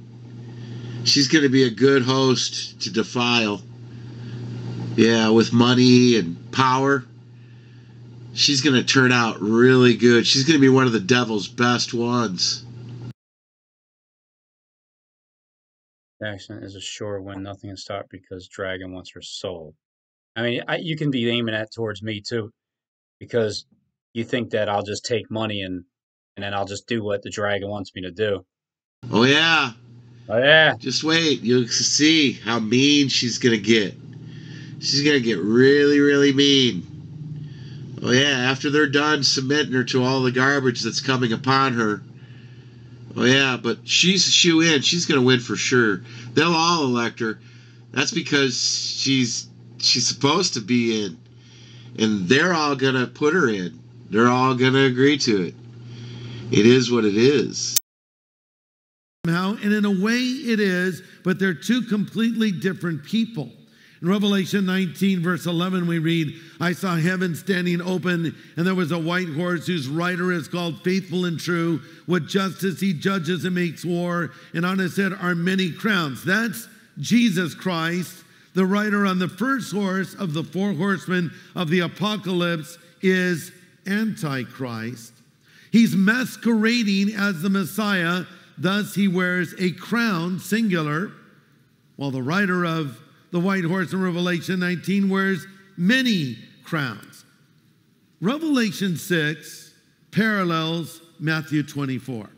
She's going to be a good host to defile. Yeah, with money and power. She's going to turn out really good. She's going to be one of the devil's best ones. Action is a sure win. Nothing can stop because Dragon wants her soul. I mean, I, you can be aiming that towards me too, because you think that I'll just take money and and then I'll just do what the dragon wants me to do. Oh yeah. Oh yeah. Just wait, you'll see how mean she's gonna get. She's gonna get really, really mean. Oh yeah, after they're done submitting her to all the garbage that's coming upon her. Oh yeah, but she's a shoe in. She's gonna win for sure. They'll all elect her. That's because she's she's supposed to be in, and they're all gonna put her in. They're all gonna agree to it it is what it is. Somehow, and in a way it is, but they're two completely different people. In Revelation 19, verse 11, we read, I saw heaven standing open, and there was a white horse whose rider is called Faithful and True. With justice he judges and makes war, and on his head are many crowns. That's Jesus Christ. The rider on the first horse of the four horsemen of the apocalypse is Antichrist. He's masquerading as the Messiah, thus, he wears a crown, singular, while the rider of the white horse in Revelation 19 wears many crowns. Revelation 6 parallels Matthew 24.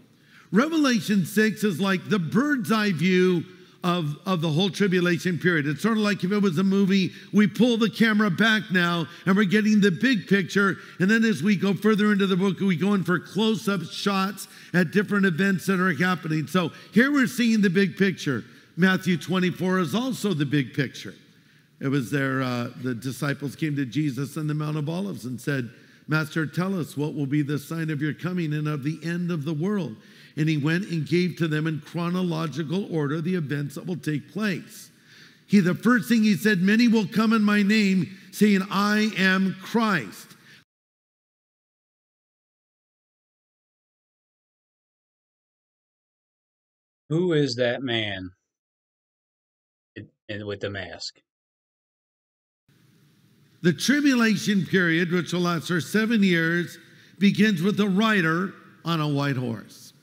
Revelation 6 is like the bird's eye view of, of the whole tribulation period. It's sort of like if it was a movie, we pull the camera back now and we're getting the big picture. And then as we go further into the book, we go in for close up shots at different events that are happening. So here we're seeing the big picture. Matthew 24 is also the big picture. It was there, uh, the disciples came to Jesus on the Mount of Olives and said, Master, tell us what will be the sign of your coming and of the end of the world. And he went and gave to them in chronological order the events that will take place. He, the first thing he said, Many will come in my name, saying, I am Christ. Who is that man and with the mask. The tribulation period, which will last for seven years, begins with a rider on a white horse.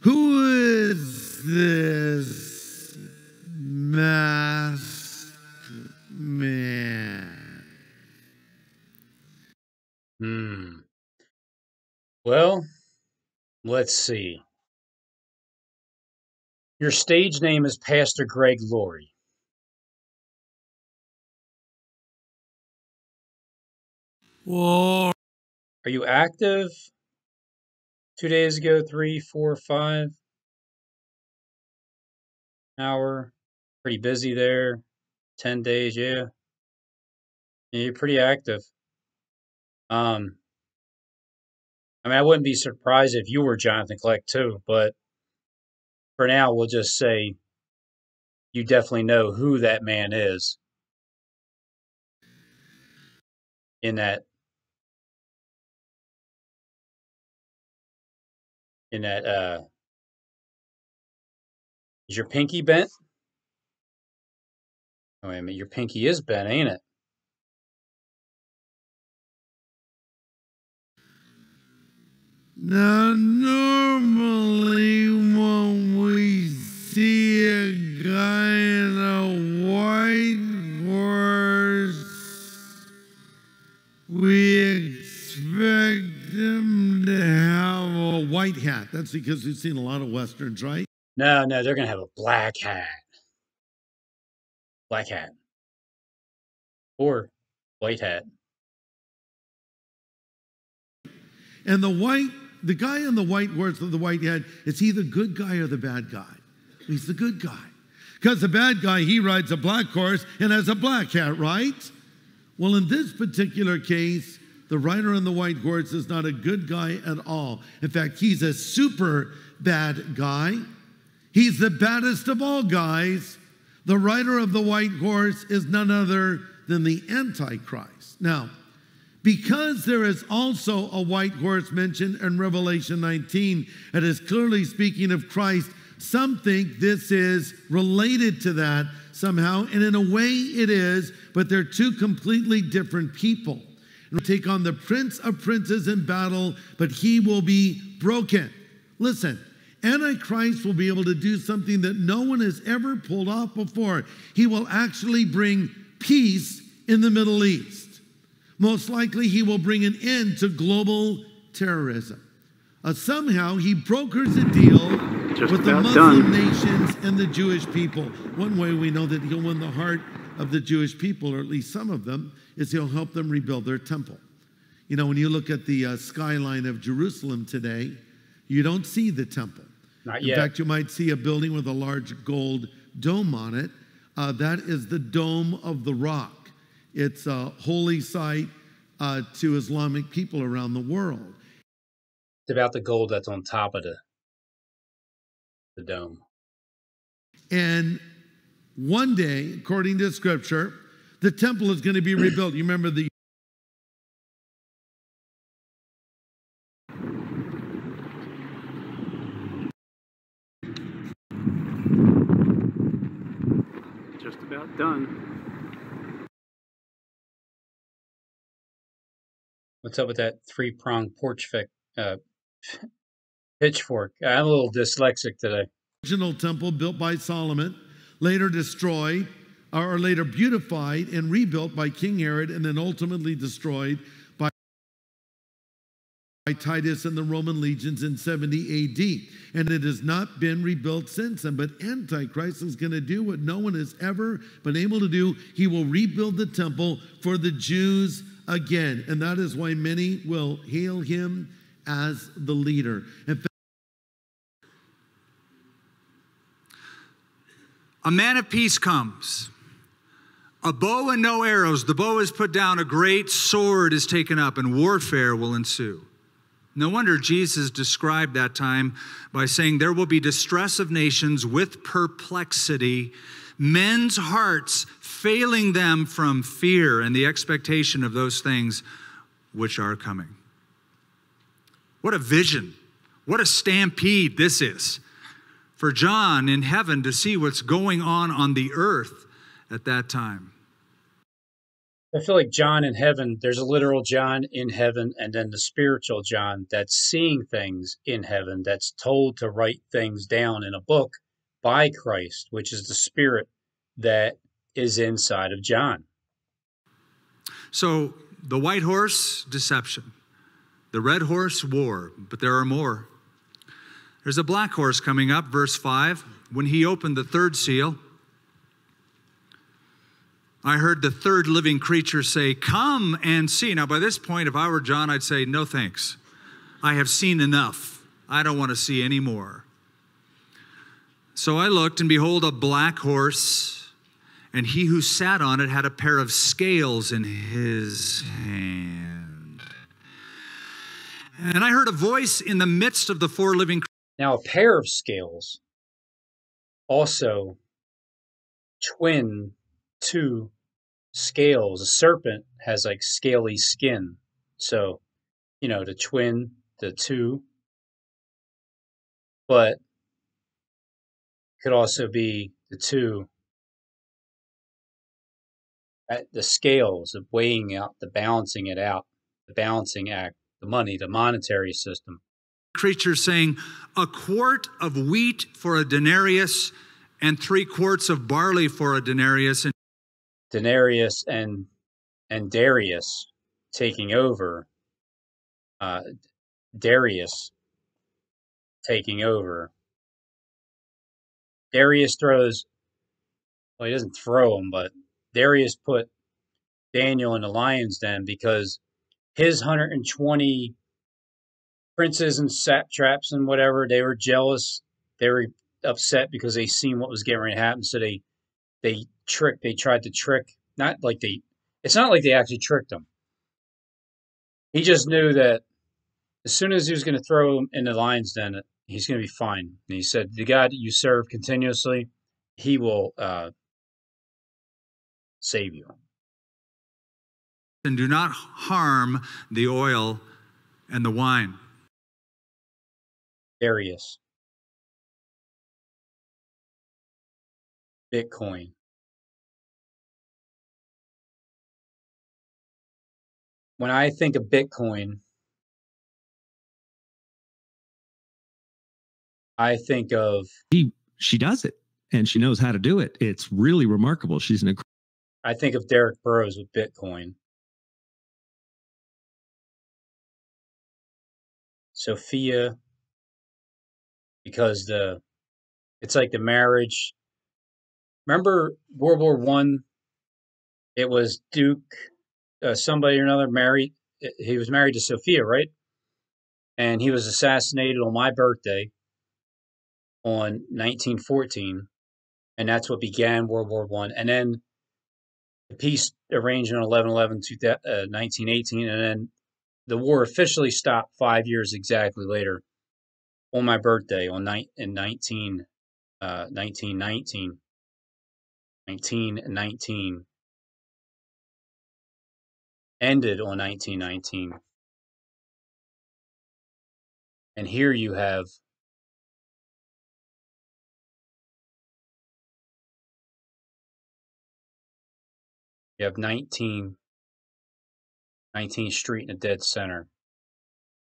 Who is this masked man? Hmm. Well, let's see. Your stage name is Pastor Greg Laurie. Whoa. Are you active? Two days ago, three, four, five hour. Pretty busy there. 10 days, yeah. yeah you're pretty active. Um, I mean, I wouldn't be surprised if you were Jonathan Kleck too, but for now, we'll just say you definitely know who that man is in that in that uh is your pinky bent? Oh, wait a minute, your pinky is bent, ain't it? Now, normally when we see a guy in a white horse, we expect him to have white hat. That's because we've seen a lot of westerns, right? No, no, they're gonna have a black hat. Black hat. Or white hat. And the white, the guy in the white horse with the white hat, is he the good guy or the bad guy? He's the good guy. Because the bad guy, he rides a black horse and has a black hat, right? Well, in this particular case, the rider on the white horse is not a good guy at all. In fact, he's a super bad guy. He's the baddest of all guys. The rider of the white horse is none other than the Antichrist. Now, because there is also a white horse mentioned in Revelation 19, it is clearly speaking of Christ. Some think this is related to that somehow, and in a way it is, but they're two completely different people take on the prince of princes in battle, but he will be broken. Listen, Antichrist will be able to do something that no one has ever pulled off before. He will actually bring peace in the Middle East. Most likely, he will bring an end to global terrorism. Uh, somehow, he brokers a deal Just with the Muslim done. nations and the Jewish people. One way we know that he'll win the heart of the Jewish people, or at least some of them, is he'll help them rebuild their temple. You know, when you look at the uh, skyline of Jerusalem today, you don't see the temple. Not yet. In fact, you might see a building with a large gold dome on it. Uh, that is the Dome of the Rock. It's a holy site uh, to Islamic people around the world. It's about the gold that's on top of the, the dome. And one day, according to scripture, the temple is going to be rebuilt. You remember the Just about done. What's up with that three pronged porch fic, uh, pitchfork? I'm a little dyslexic today. Original temple built by Solomon, later destroyed, or later beautified and rebuilt by King Herod, and then ultimately destroyed by Titus and the Roman legions in 70 AD. And it has not been rebuilt since then. But Antichrist is going to do what no one has ever been able to do. He will rebuild the temple for the Jews again. And that is why many will hail him as the leader. A man of peace comes. A bow and no arrows. The bow is put down, a great sword is taken up, and warfare will ensue. No wonder Jesus described that time by saying, There will be distress of nations with perplexity, men's hearts failing them from fear and the expectation of those things which are coming. What a vision! What a stampede this is for John in heaven to see what's going on on the earth at that time. I feel like John in heaven, there's a literal John in heaven, and then the spiritual John that's seeing things in heaven, that's told to write things down in a book by Christ, which is the spirit that is inside of John. So the white horse, deception. The red horse, war. But there are more. There's a black horse coming up, verse 5. When he opened the third seal, I heard the third living creature say, Come and see. Now, by this point, if I were John, I'd say, No thanks. I have seen enough. I don't want to see any more. So I looked, and behold, a black horse, and he who sat on it had a pair of scales in his hand. And I heard a voice in the midst of the four living creatures. Now, a pair of scales also twin two scales. A serpent has like scaly skin. So, you know, to twin the two. But could also be the two at the scales of weighing out the balancing it out, the balancing act, the money, the monetary system. Creatures saying, a quart of wheat for a denarius and three quarts of barley for a denarius. And Denarius and and Darius taking over. Uh, Darius taking over. Darius throws. Well, he doesn't throw him, but Darius put Daniel in the lion's den because his 120 princes and satraps and whatever they were jealous. They were upset because they seen what was getting ready to happen, so they they tricked. They tried to trick. Not like they. It's not like they actually tricked him. He just knew that as soon as he was going to throw him in the lion's den, he's going to be fine. And he said, "The God you serve continuously, He will uh, save you." And do not harm the oil and the wine. Darius. Bitcoin. When I think of Bitcoin, I think of she she does it and she knows how to do it. It's really remarkable. She's an I think of Derek Broze with Bitcoin. Sophia because the it's like the marriage remember World War One? It was Duke, uh, somebody or another married. He was married to Sophia, right? And he was assassinated on my birthday on 1914, and that's what began World War One. And then the peace arranged on 11 1918, uh, and then the war officially stopped five years exactly later on my birthday on night in 19, uh, 1919. 1919. Ended on 1919. And here you have you have 19 19th Street in the dead center,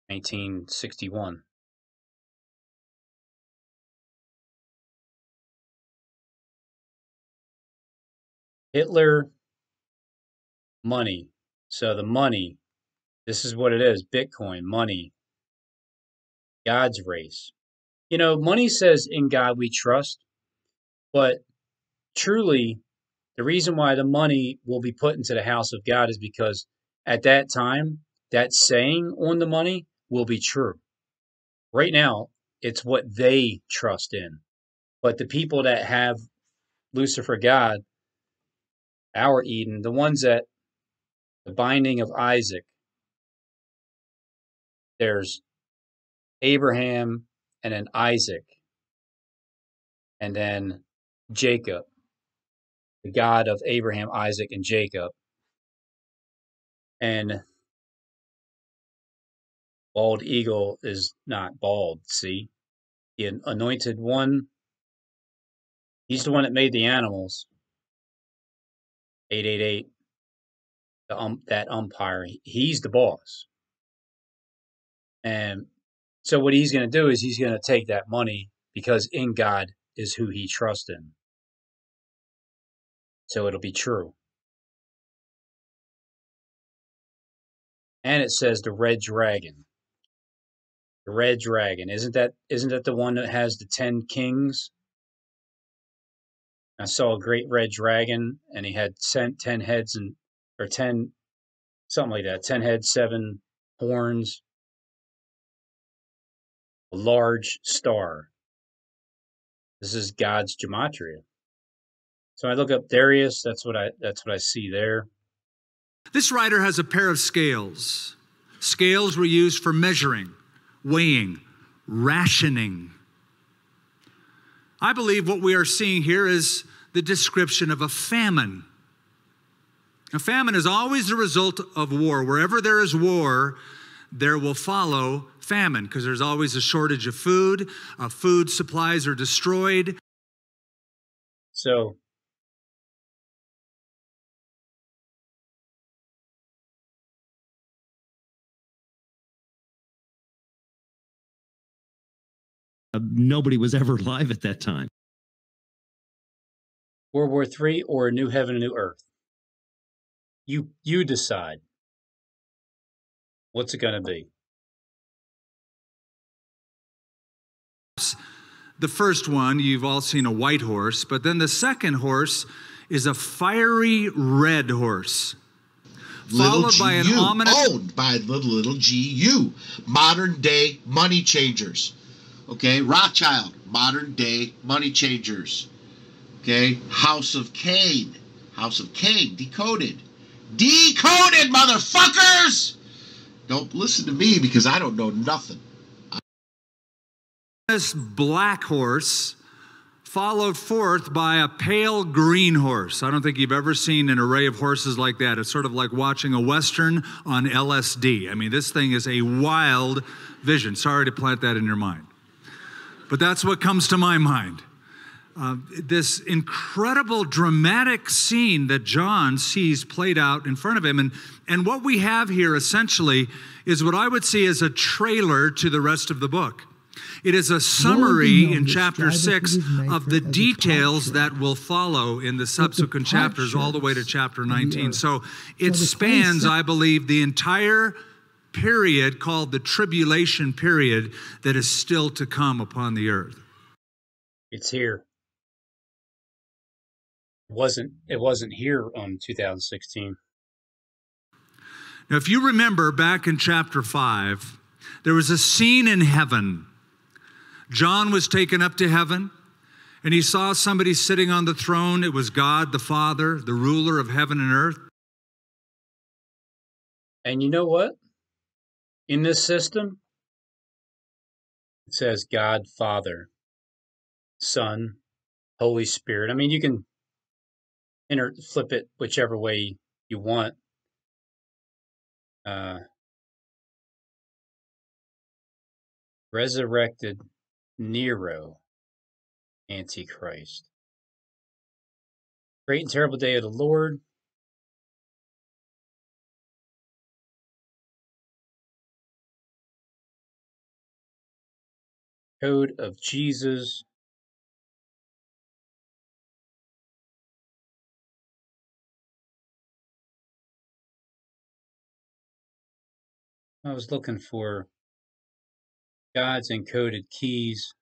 1961. Hitler money. So the money, this is what it is Bitcoin, money, God's race. You know, money says, In God we trust, but truly, the reason why the money will be put into the house of God is because at that time, that saying on the money will be true. Right now, it's what they trust in. But the people that have Lucifer God, our Eden, the ones that the binding of Isaac, there's Abraham and then Isaac, and then Jacob, the God of Abraham, Isaac, and Jacob. And bald eagle is not bald, see? The anointed one, he's the one that made the animals. 888, the um, that umpire, he's the boss. And so what he's going to do is he's going to take that money because in God is who he trusts in. So it'll be true. and it says the red dragon. The red dragon isn't that isn't that the one that has the ten kings? I saw a great red dragon, and he had ten heads and or ten something like that, ten heads, seven horns, a large star. This is God's gematria. So I look up Darius. That's what I that's what I see there. This writer has a pair of scales. Scales were used for measuring, weighing, rationing. I believe what we are seeing here is the description of a famine. A famine is always the result of war. Wherever there is war, there will follow famine because there's always a shortage of food. Uh, food supplies are destroyed. So, Uh, nobody was ever alive at that time. World War III or a new heaven and new earth? You you decide. What's it going to be? The first one, you've all seen a white horse, but then the second horse is a fiery red horse. Little followed by an ominous owned by little little GU, modern day money changers. Okay, Rothschild, modern day money changers. Okay, House of Cain, House of Cain, decoded. Decoded, motherfuckers! Don't listen to me because I don't know nothing. This black horse followed forth by a pale green horse. I don't think you've ever seen an array of horses like that. It's sort of like watching a Western on LSD. I mean, this thing is a wild vision. Sorry to plant that in your mind but that's what comes to my mind. Uh, this incredible dramatic scene that John sees played out in front of him. And, and what we have here essentially is what I would see as a trailer to the rest of the book. It is a summary in chapter 6 of the details that will follow in the subsequent chapters all the way to chapter 19. So it spans, I believe, the entire period called the tribulation period that is still to come upon the earth. It's here. It wasn't it wasn't here on 2016. Now if you remember back in chapter 5, there was a scene in heaven. John was taken up to heaven and he saw somebody sitting on the throne. It was God the Father, the ruler of heaven and earth. And you know what? in this system, it says God, Father, Son, Holy Spirit. I mean, you can inter- flip it whichever way you want. uh, resurrected Nero, Antichrist. Great and terrible day of the Lord. Code of Jesus. I was looking for God's encoded keys.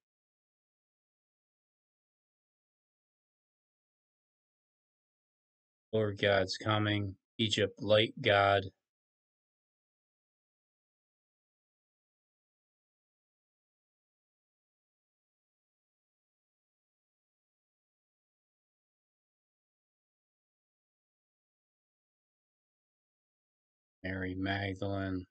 Lord God's coming. Egypt, light God. Mary Magdalene.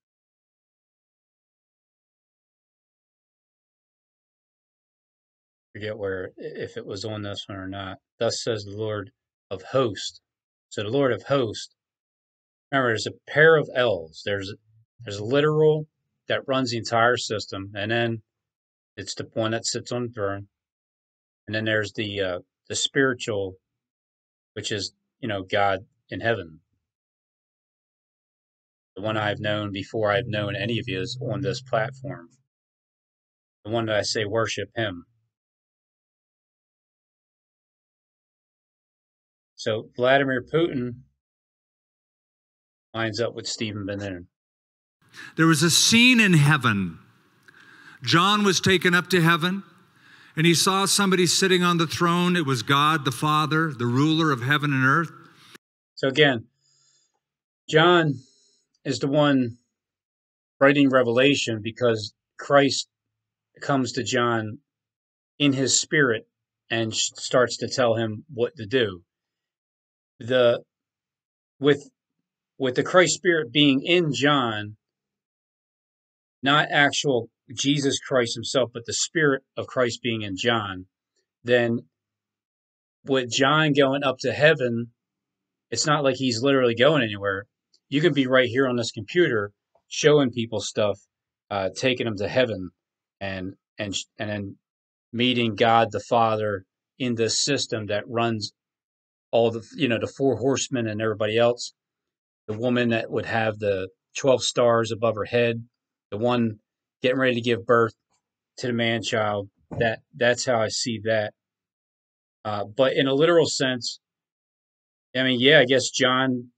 Forget where if it was on this one or not. Thus says the Lord of hosts. So the Lord of hosts. Remember, there's a pair of L's. There's there's a literal that runs the entire system, and then it's the one that sits on the throne, and then there's the uh, the spiritual, which is you know God in heaven. The one I've known before I've known any of you is on this platform. The one that I say worship Him. So Vladimir Putin lines up with Stephen Bannon. There was a scene in heaven. John was taken up to heaven, and he saw somebody sitting on the throne. It was God the Father, the ruler of heaven and earth. So again, John is the one writing Revelation because Christ comes to John in his spirit and starts to tell him what to do the with with the Christ Spirit being in John, not actual Jesus Christ himself, but the Spirit of Christ being in John, then with John going up to heaven, it's not like he's literally going anywhere. You can be right here on this computer showing people stuff, uh, taking them to heaven, and and and then meeting God the Father in this system that runs all the you know the four horsemen and everybody else. The woman that would have the 12 stars above her head the one getting ready to give birth to the man child that that's how i see that. Uh, but in a literal sense i mean yeah i guess john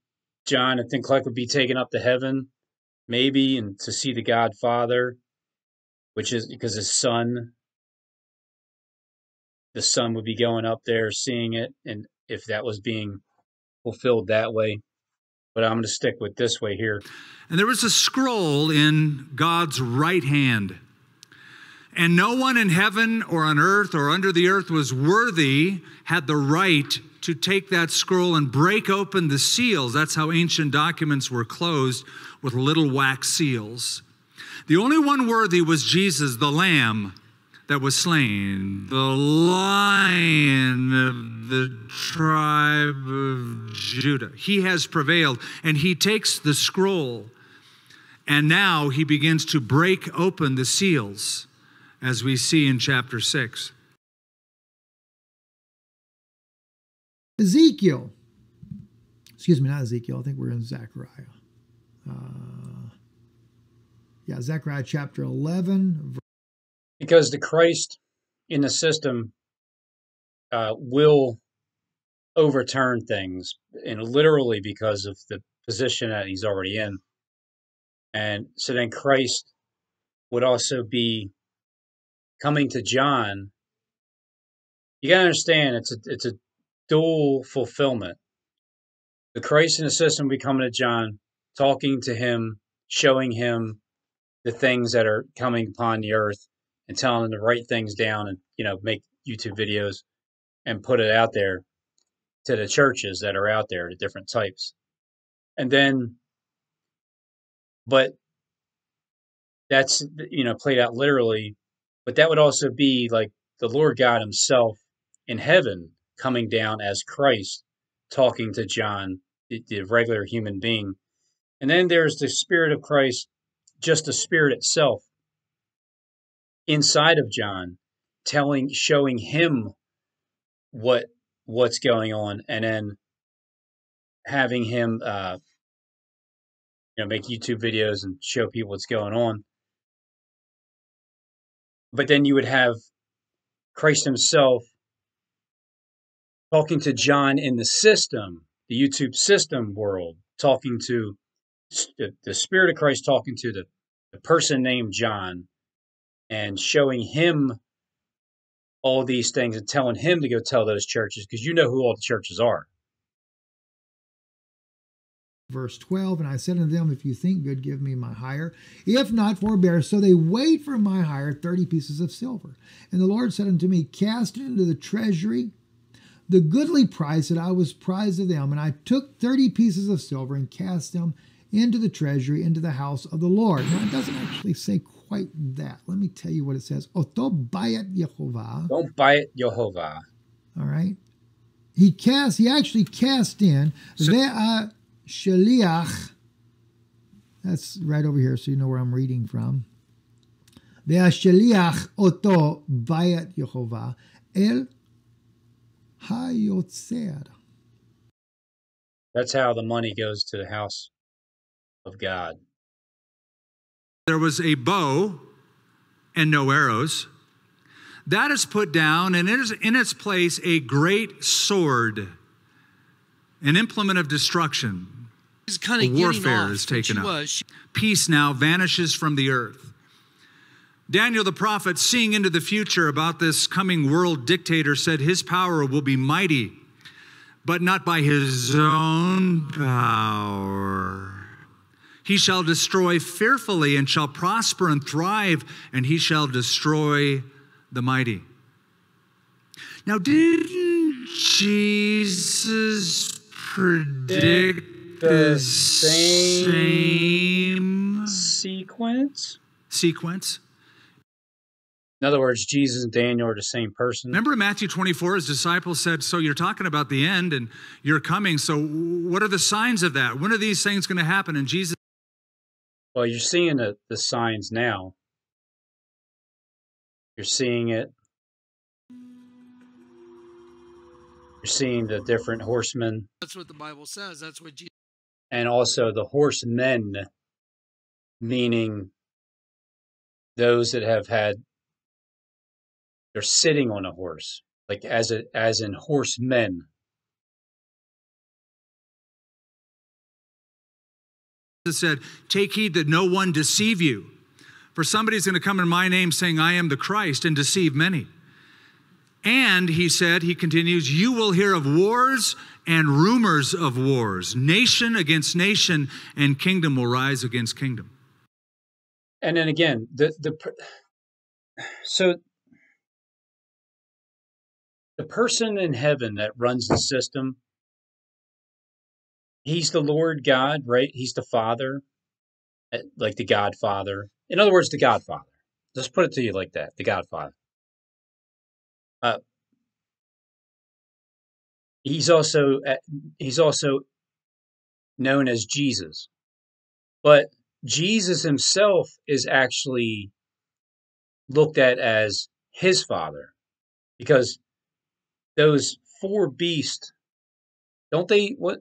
john i think clark would be taken up to heaven maybe and to see the godfather which is because his son the son would be going up there seeing it and if that was being fulfilled that way. But I'm going to stick with this way here. And there was a scroll in God's right hand. And no one in heaven or on earth or under the earth was worthy, had the right to take that scroll and break open the seals. That's how ancient documents were closed with little wax seals. The only one worthy was Jesus, the Lamb that was slain, the lion of the tribe of Judah. He has prevailed, and he takes the scroll, and now he begins to break open the seals, as we see in chapter 6. Ezekiel. Excuse me, not Ezekiel. I think we're in Zechariah. Uh, yeah, Zechariah chapter 11, because the Christ in the system uh, will overturn things, and literally because of the position that he's already in. And so then Christ would also be coming to John. You gotta understand it's a it's a dual fulfillment. The Christ in the system will be coming to John, talking to him, showing him the things that are coming upon the earth, and telling them to write things down and you know make YouTube videos and put it out there to the churches that are out there, the different types. And then, but that's you know played out literally, but that would also be like the Lord God Himself in heaven coming down as Christ, talking to John, the, the regular human being, And then there's the Spirit of Christ, just the Spirit itself inside of John, telling, showing him what what's going on, and then having him, uh, you know, make YouTube videos and show people what's going on. But then you would have Christ Himself talking to John in the system, the YouTube system world, talking to the Spirit of Christ, talking to the, the person named John, and showing him all these things and telling him to go tell those churches because you know who all the churches are. Verse 12, and I said unto them, If you think good, give me my hire. If not, forbear. So they wait for my hire 30 pieces of silver. And the Lord said unto me, Cast it into the treasury the goodly price that I was prized of them. And I took 30 pieces of silver and cast them into the treasury, into the house of the Lord. Now, it doesn't actually say quite that. Let me tell you what it says. Oto bayat Yehovah. Don't buy it, Yehovah. All right. He cast, he actually cast in Ve'a Shaliach. That's right over here, so you know where I'm reading from. Ve'a Shaliach Oto bayat Yehovah El Hayotzer. That's how the money goes to the house of God. There was a bow and no arrows. That is put down, and it is in its place a great sword, an implement of destruction. Kind of warfare is taken up. Was. Peace now vanishes from the earth. Daniel the prophet, seeing into the future about this coming world dictator, said his power will be mighty, but not by his own power. He shall destroy fearfully and shall prosper and thrive, and he shall destroy the mighty. Now, didn't Jesus predict the same, same sequence? Sequence? In other words, Jesus and Daniel are the same person. Remember in Matthew 24, his disciples said, So you're talking about the end and you're coming. So what are the signs of that? When are these things going to happen? And Jesus. Well, you're seeing the, the signs now. You're seeing it. You're seeing the different horsemen. That's what the Bible says. That's what Jesus. And also the horsemen, meaning those that have had they're sitting on a horse, like as a, as in horsemen. Jesus said, Take heed that no one deceive you. For somebody's going to come in my name saying, I am the Christ, and deceive many. And he said, he continues, You will hear of wars and rumors of wars. Nation against nation, and kingdom will rise against kingdom. And then again, the, the so the person in heaven that runs the system, he's the Lord God, right? He's the Father, eh, like the Godfather. In other words, the Godfather. Let's put it to you like that the Godfather. Uh, he's also eh, he's also known as Jesus, but Jesus himself is actually looked at as his father because those four beasts don't they what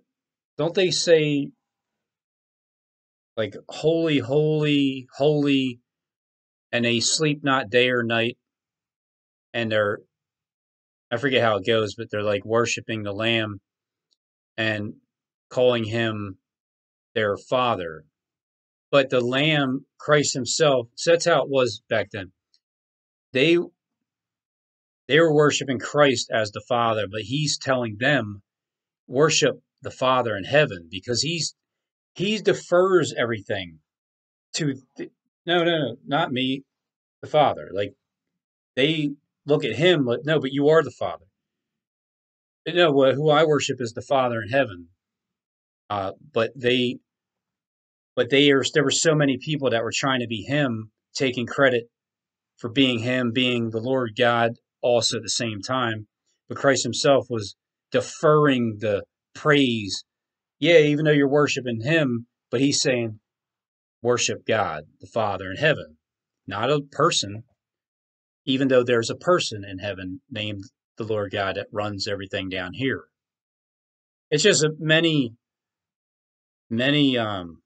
don't they say like holy holy holy and they sleep not day or night? And they're i forget how it goes but they're like worshiping the lamb and calling him their father. But the lamb christ himself so that's how it was back then. They they were worshiping Christ as the Father, but he's telling them worship the Father in heaven because he's he defers everything to no no no not me the Father. Like they look at him but no but you are the Father. You no know, who I worship is the Father in heaven. Uh, but they but they are there were so many people that were trying to be him taking credit for being him being the Lord God also at the same time. But Christ himself was deferring the praise. Yeah, even though you're worshiping him, But he's saying, worship God, the Father in heaven, not a person, even though there's a person in heaven named the Lord God that runs everything down here. It's just many, many um,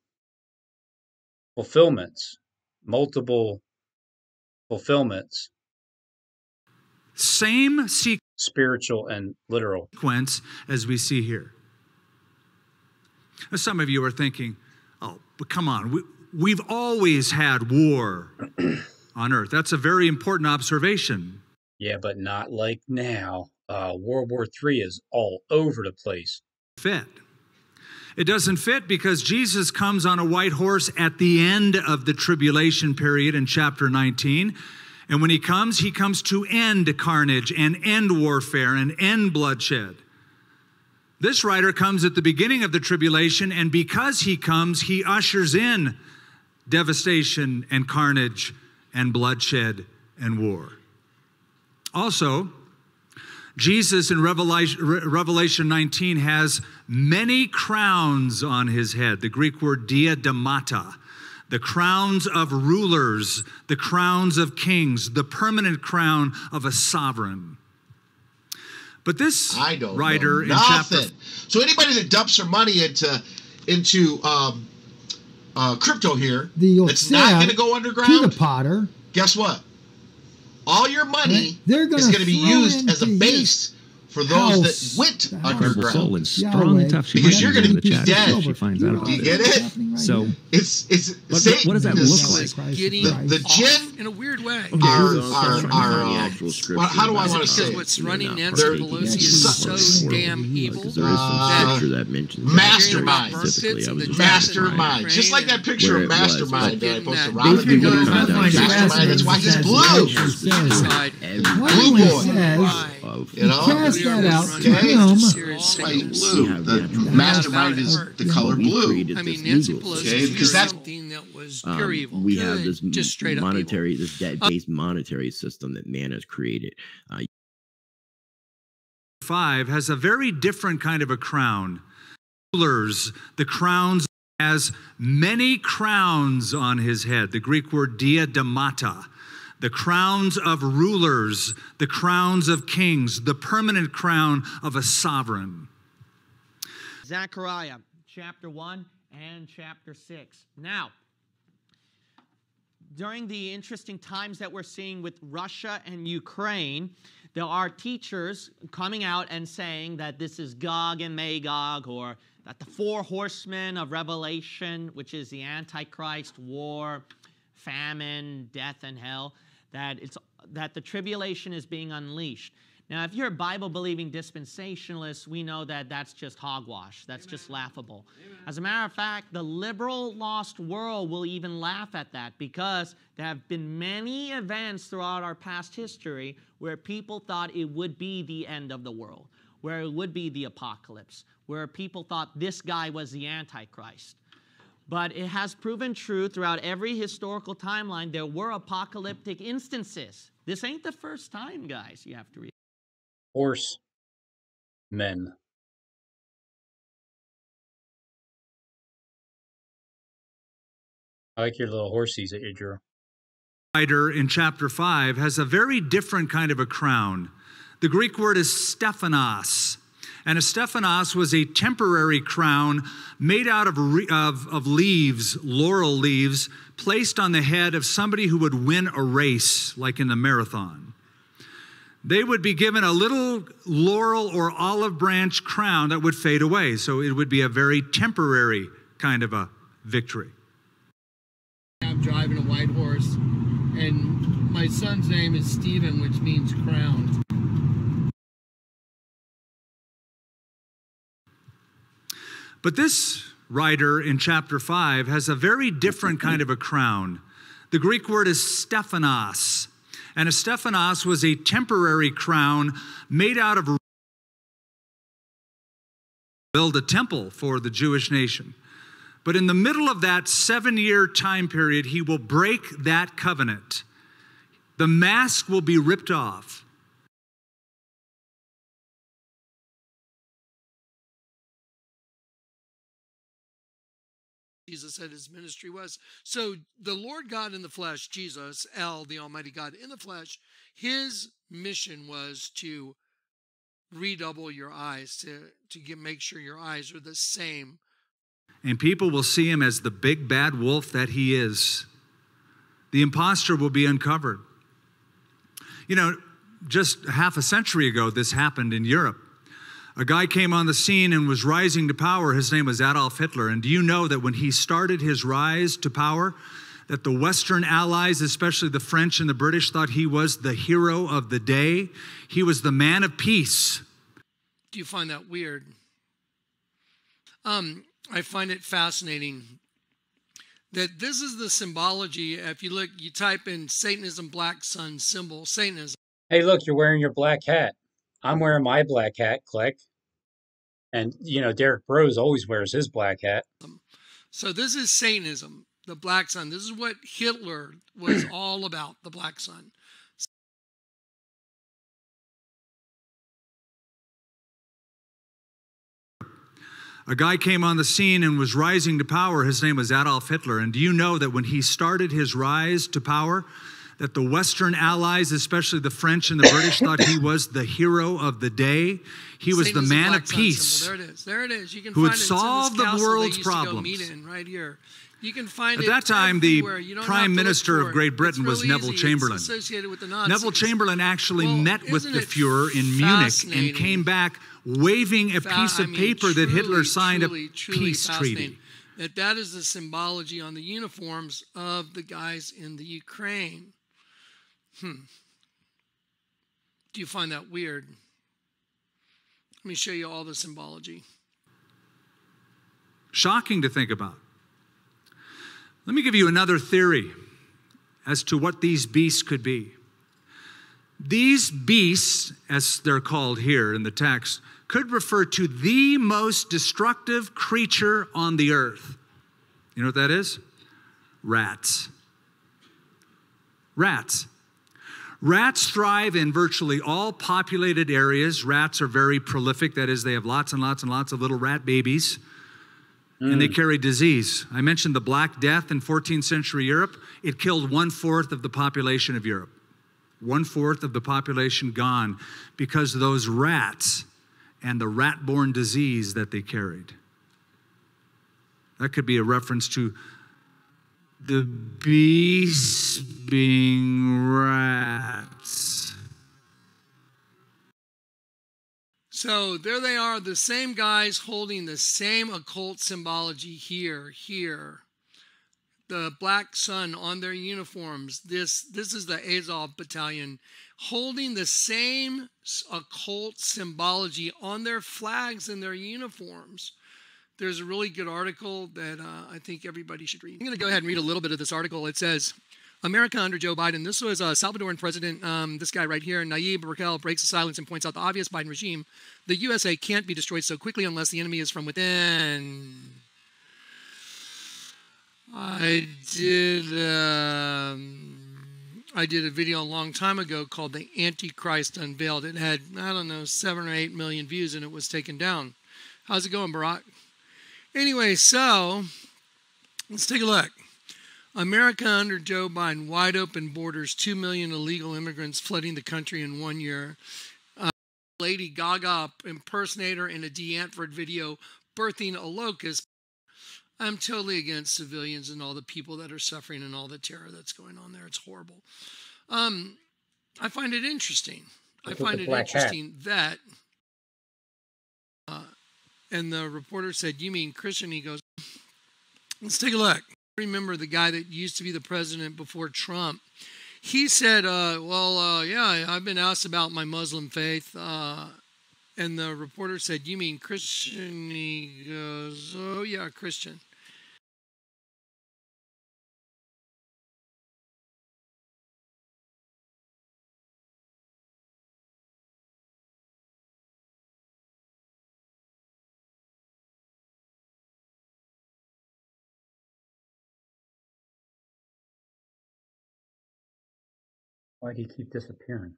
fulfillments, multiple fulfillments. Same sequence, spiritual and literal sequence as we see here. Some of you are thinking, oh, but come on, we, we've always had war *clears throat* on earth. That's a very important observation. Yeah, but not like now. Uh, World War III is all over the place. Fit. It doesn't fit because Jesus comes on a white horse at the end of the tribulation period in chapter 19. And when he comes, he comes to end carnage and end warfare and end bloodshed. This writer comes at the beginning of the tribulation, and because he comes, he ushers in devastation and carnage and bloodshed and war. Also, Jesus in Revelation 19 has many crowns on his head. The Greek word diademata, the crowns of rulers, the crowns of kings, the permanent crown of a sovereign. But this I don't writer know nothing. Chapter... So anybody that dumps their money into into um, uh, crypto here, the that's not going to go underground. To the potter. Guess what? All your money right. is going to be used as a base for those that went underground. Soul and strong and tough. She because you're going to be dead. She finds out about you get it? Right so it's it's what, what does that look like? The, the jinn in a weird way are are are. Uh, well, how do I want to say? What's running Nancy Pelosi is so damn evil. Uh, that mentions mastermind. Mastermind. Just like that picture of mastermind that I posted. Robin Mastermind. That's why he's blue. Blue boy. You know that out. Okay? White blue. The mastermind is the color blue. I mean, Nancy Pelosi okay? because that's something that was pure um, evil. We have this just straight monetary, up this debt-based uh, monetary system that man has created. Uh, Five has a very different kind of a crown. Rulers, the crowns has many crowns on his head. The Greek word diademata the crowns of rulers, the crowns of kings, the permanent crown of a sovereign. Zechariah chapter 1 and chapter 6. Now, during the interesting times that we're seeing with Russia and Ukraine, there are teachers coming out and saying that this is Gog and Magog, or that the four horsemen of Revelation, which is the Antichrist, war, famine, death, and hell, that, it's, that the tribulation is being unleashed. Now, if you're a Bible believing dispensationalist, we know that that's just hogwash. That's Amen. just laughable. Amen. As a matter of fact, the liberal lost world will even laugh at that because there have been many events throughout our past history where people thought it would be the end of the world, where it would be the apocalypse, where people thought this guy was the Antichrist. But it has proven true throughout every historical timeline. There were apocalyptic instances. This ain't the first time, guys, you have to read. Horse men. I like your little horsies that you drew. Writer in chapter 5 has a very different kind of a crown. The Greek word is Stephanos and a Stephanos was a temporary crown made out of, of, of leaves, laurel leaves, placed on the head of somebody who would win a race, like in the marathon. They would be given a little laurel or olive branch crown that would fade away. So it would be a very temporary kind of a victory. I'm driving a white horse, and my son's name is Stephen, which means crowned. But this writer in chapter 5 has a very different kind of a crown. The Greek word is Stephanos. And a Stephanos was a temporary crown made out of build a temple for the Jewish nation. But in the middle of that seven year time period, he will break that covenant. The mask will be ripped off. Jesus said his ministry was. So the Lord God in the flesh, Jesus, El, the Almighty God in the flesh, his mission was to redouble your eyes, to, to get, make sure your eyes are the same. And people will see him as the big bad wolf that he is. The impostor will be uncovered. You know, just half a century ago, this happened in Europe a guy came on the scene and was rising to power. His name was Adolf Hitler. And do you know that when he started his rise to power, that the Western allies, especially the French and the British, thought he was the hero of the day? He was the man of peace. Do you find that weird? Um, I find it fascinating that this is the symbology. If you look, you type in Satanism, black sun symbol, Satanism. Hey, look, you're wearing your black hat. I'm wearing my black hat, click. And, you know, Derek Broze always wears his black hat. Um, so this is Satanism, the black sun. This is what Hitler was *clears throat* all about, the black sun. A guy came on the scene and was rising to power. His name was Adolf Hitler. And do you know that when he started his rise to power, that the Western allies, especially the French and the British, thought he was the hero of the day. He was the man of peace. There it is. There it is. You can who would solve the world's problems. right here. You can find At that time, the Prime Minister of. Great Britain really was Neville easy. Chamberlain. It's associated with the Nazis. Neville Chamberlain actually well, met with the Fuhrer in Munich and came back waving a piece of I mean, paper truly, that Hitler signed truly, a peace treaty. That that is the symbology on the uniforms of the guys in the Ukraine. Hmm. Do you find that weird? Let me show you all the symbology. Shocking to think about. Let me give you another theory as to what these beasts could be. These beasts, as they're called here in the text, could refer to the most destructive creature on the earth. You know what that is? Rats. Rats. Rats thrive in virtually all populated areas. Rats are very prolific. That is, they have lots and lots and lots of little rat babies, mm. and they carry disease. I mentioned the Black Death in 14th century Europe. It killed one fourth of the population of Europe. One fourth of the population gone because of those rats and the rat borne disease that they carried. That could be a reference to the beasts being rats. So there they are, the same guys holding the same occult symbology here, here. The black sun on their uniforms. This this is the Azov battalion holding the same occult symbology on their flags and their uniforms. There's a really good article that uh, I think everybody should read. I'm going to go ahead and read a little bit of this article. It says, America under Joe Biden. This was a Salvadoran president, um, this guy right here, Nayib Bukele, breaks the silence and points out the obvious Biden regime. The USA can't be destroyed so quickly unless the enemy is from within. I did. Um, I did a video a long time ago called "The Antichrist Unveiled." It had I don't know seven or eight million views, and it was taken down. How's it going, Barack? Anyway, so let's take a look. America under Joe Biden, wide open borders, 2 million illegal immigrants flooding the country in one year. Uh, Lady Gaga impersonator in a Die Antwoord video birthing a locust. I'm totally against civilians and all the people that are suffering and all the terror that's going on there. It's horrible. Um, I find it interesting. I find it interesting hat. that uh, and the reporter said, You mean Christian? He goes, Let's take a look. Remember the guy that used to be the president before Trump? He said, uh, Well, uh, yeah, I've been asked about my Muslim faith. Uh, and the reporter said, You mean Christian? He goes, Oh, yeah, Christian. Why do you keep disappearing?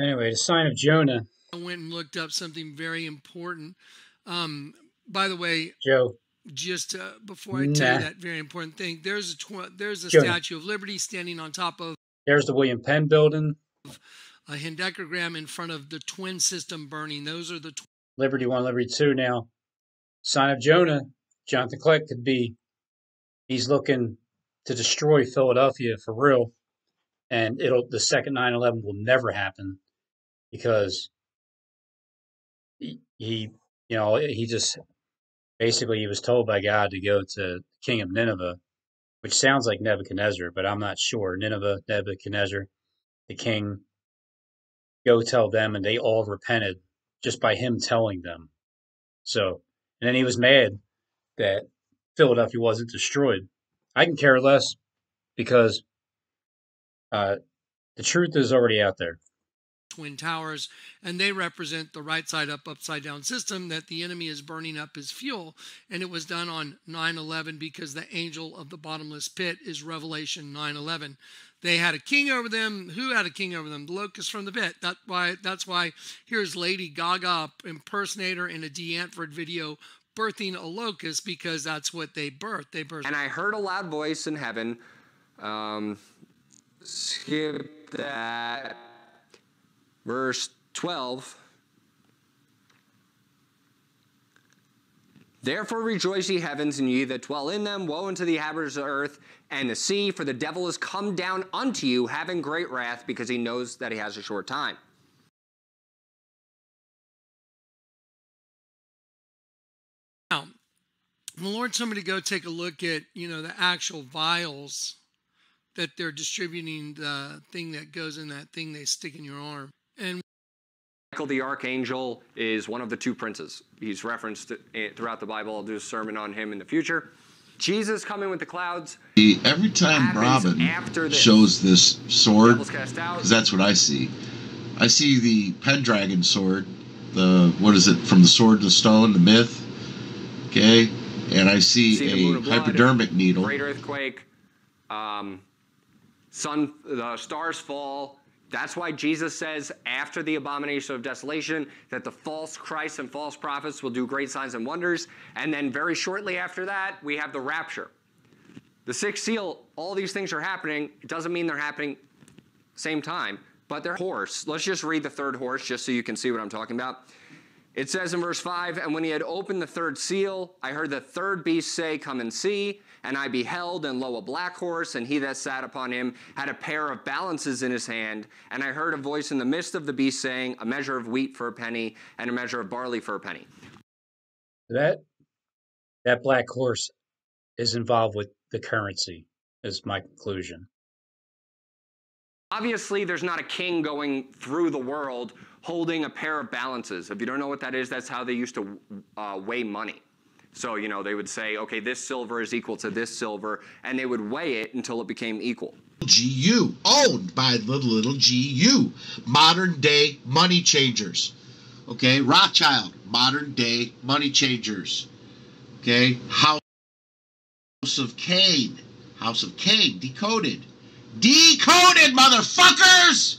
Anyway, the sign of Jonah. I went and looked up something very important. Um, by the way, Joe. Just uh, before I nah. tell you that very important thing, there's a there's a Jonah. Statue of Liberty standing on top of. There's the William Penn building. A hendecagram in front of the twin system burning. Those are the Liberty One, Liberty Two. Now, sign of Jonah. Jonathan Kleck could be. He's looking to destroy Philadelphia for real, and it'll the second 9/11 will never happen because he, he you know he just basically he was told by God to go to King of Nineveh, which sounds like Nebuchadnezzar, but I'm not sure. Nineveh, Nebuchadnezzar, the king, go tell them, and they all repented just by him telling them. So, and then he was mad that Philadelphia wasn't destroyed. I can care less because uh, the truth is already out there. Twin Towers, and they represent the right side up, upside down system that the enemy is burning up as fuel. And it was done on 9 11 because the angel of the bottomless pit is Revelation 9 11. They had a king over them. Who had a king over them? The locust from the pit. That why that's why here's Lady Gaga impersonator in a Die Antwoord video birthing a locust because that's what they birthed. They birthed. And I heard a loud voice in heaven. Um, skip that verse 12. Therefore rejoice, ye heavens, and ye that dwell in them. Woe unto the inhabitants of the earth and the sea, for the devil is come down unto you, having great wrath, because he knows that he has a short time. Now, the Lord somebody go take a look at, you know, the actual vials that they're distributing the thing that goes in that thing they stick in your arm. And Michael the archangel is one of the two princes. He's referenced throughout the Bible. I'll do a sermon on him in the future. Jesus coming with the clouds. Every time Robin this. shows this sword, because that's what I see. I see the Pendragon sword, the what is it from the sword to stone, the myth. Okay, and I see, see a blood, hypodermic needle. Great earthquake. Um, sun, the stars fall. That's why Jesus says after the abomination of desolation that the false Christ and false prophets will do great signs and wonders. And then very shortly after that, we have the rapture. The sixth seal, all these things are happening. It doesn't mean they're happening same time, but they're horse. Let's just read the third horse just so you can see what I'm talking about. It says in verse 5 And when he had opened the third seal, I heard the third beast say, Come and see. And I beheld, and lo, a black horse, and he that sat upon him had a pair of balances in his hand. And I heard a voice in the midst of the beast saying, A measure of wheat for a penny, and a measure of barley for a penny. That that black horse is involved with the currency, is my conclusion. Obviously, there's not a king going through the world holding a pair of balances. If you don't know what that is, that's how they used to uh, weigh money. So, you know, they would say, okay, this silver is equal to this silver, and they would weigh it until it became equal. GU, owned by the little GU, modern day money changers. Okay, Rothschild, modern day money changers. Okay, House of Cain, House of Cain, decoded. Decoded, motherfuckers!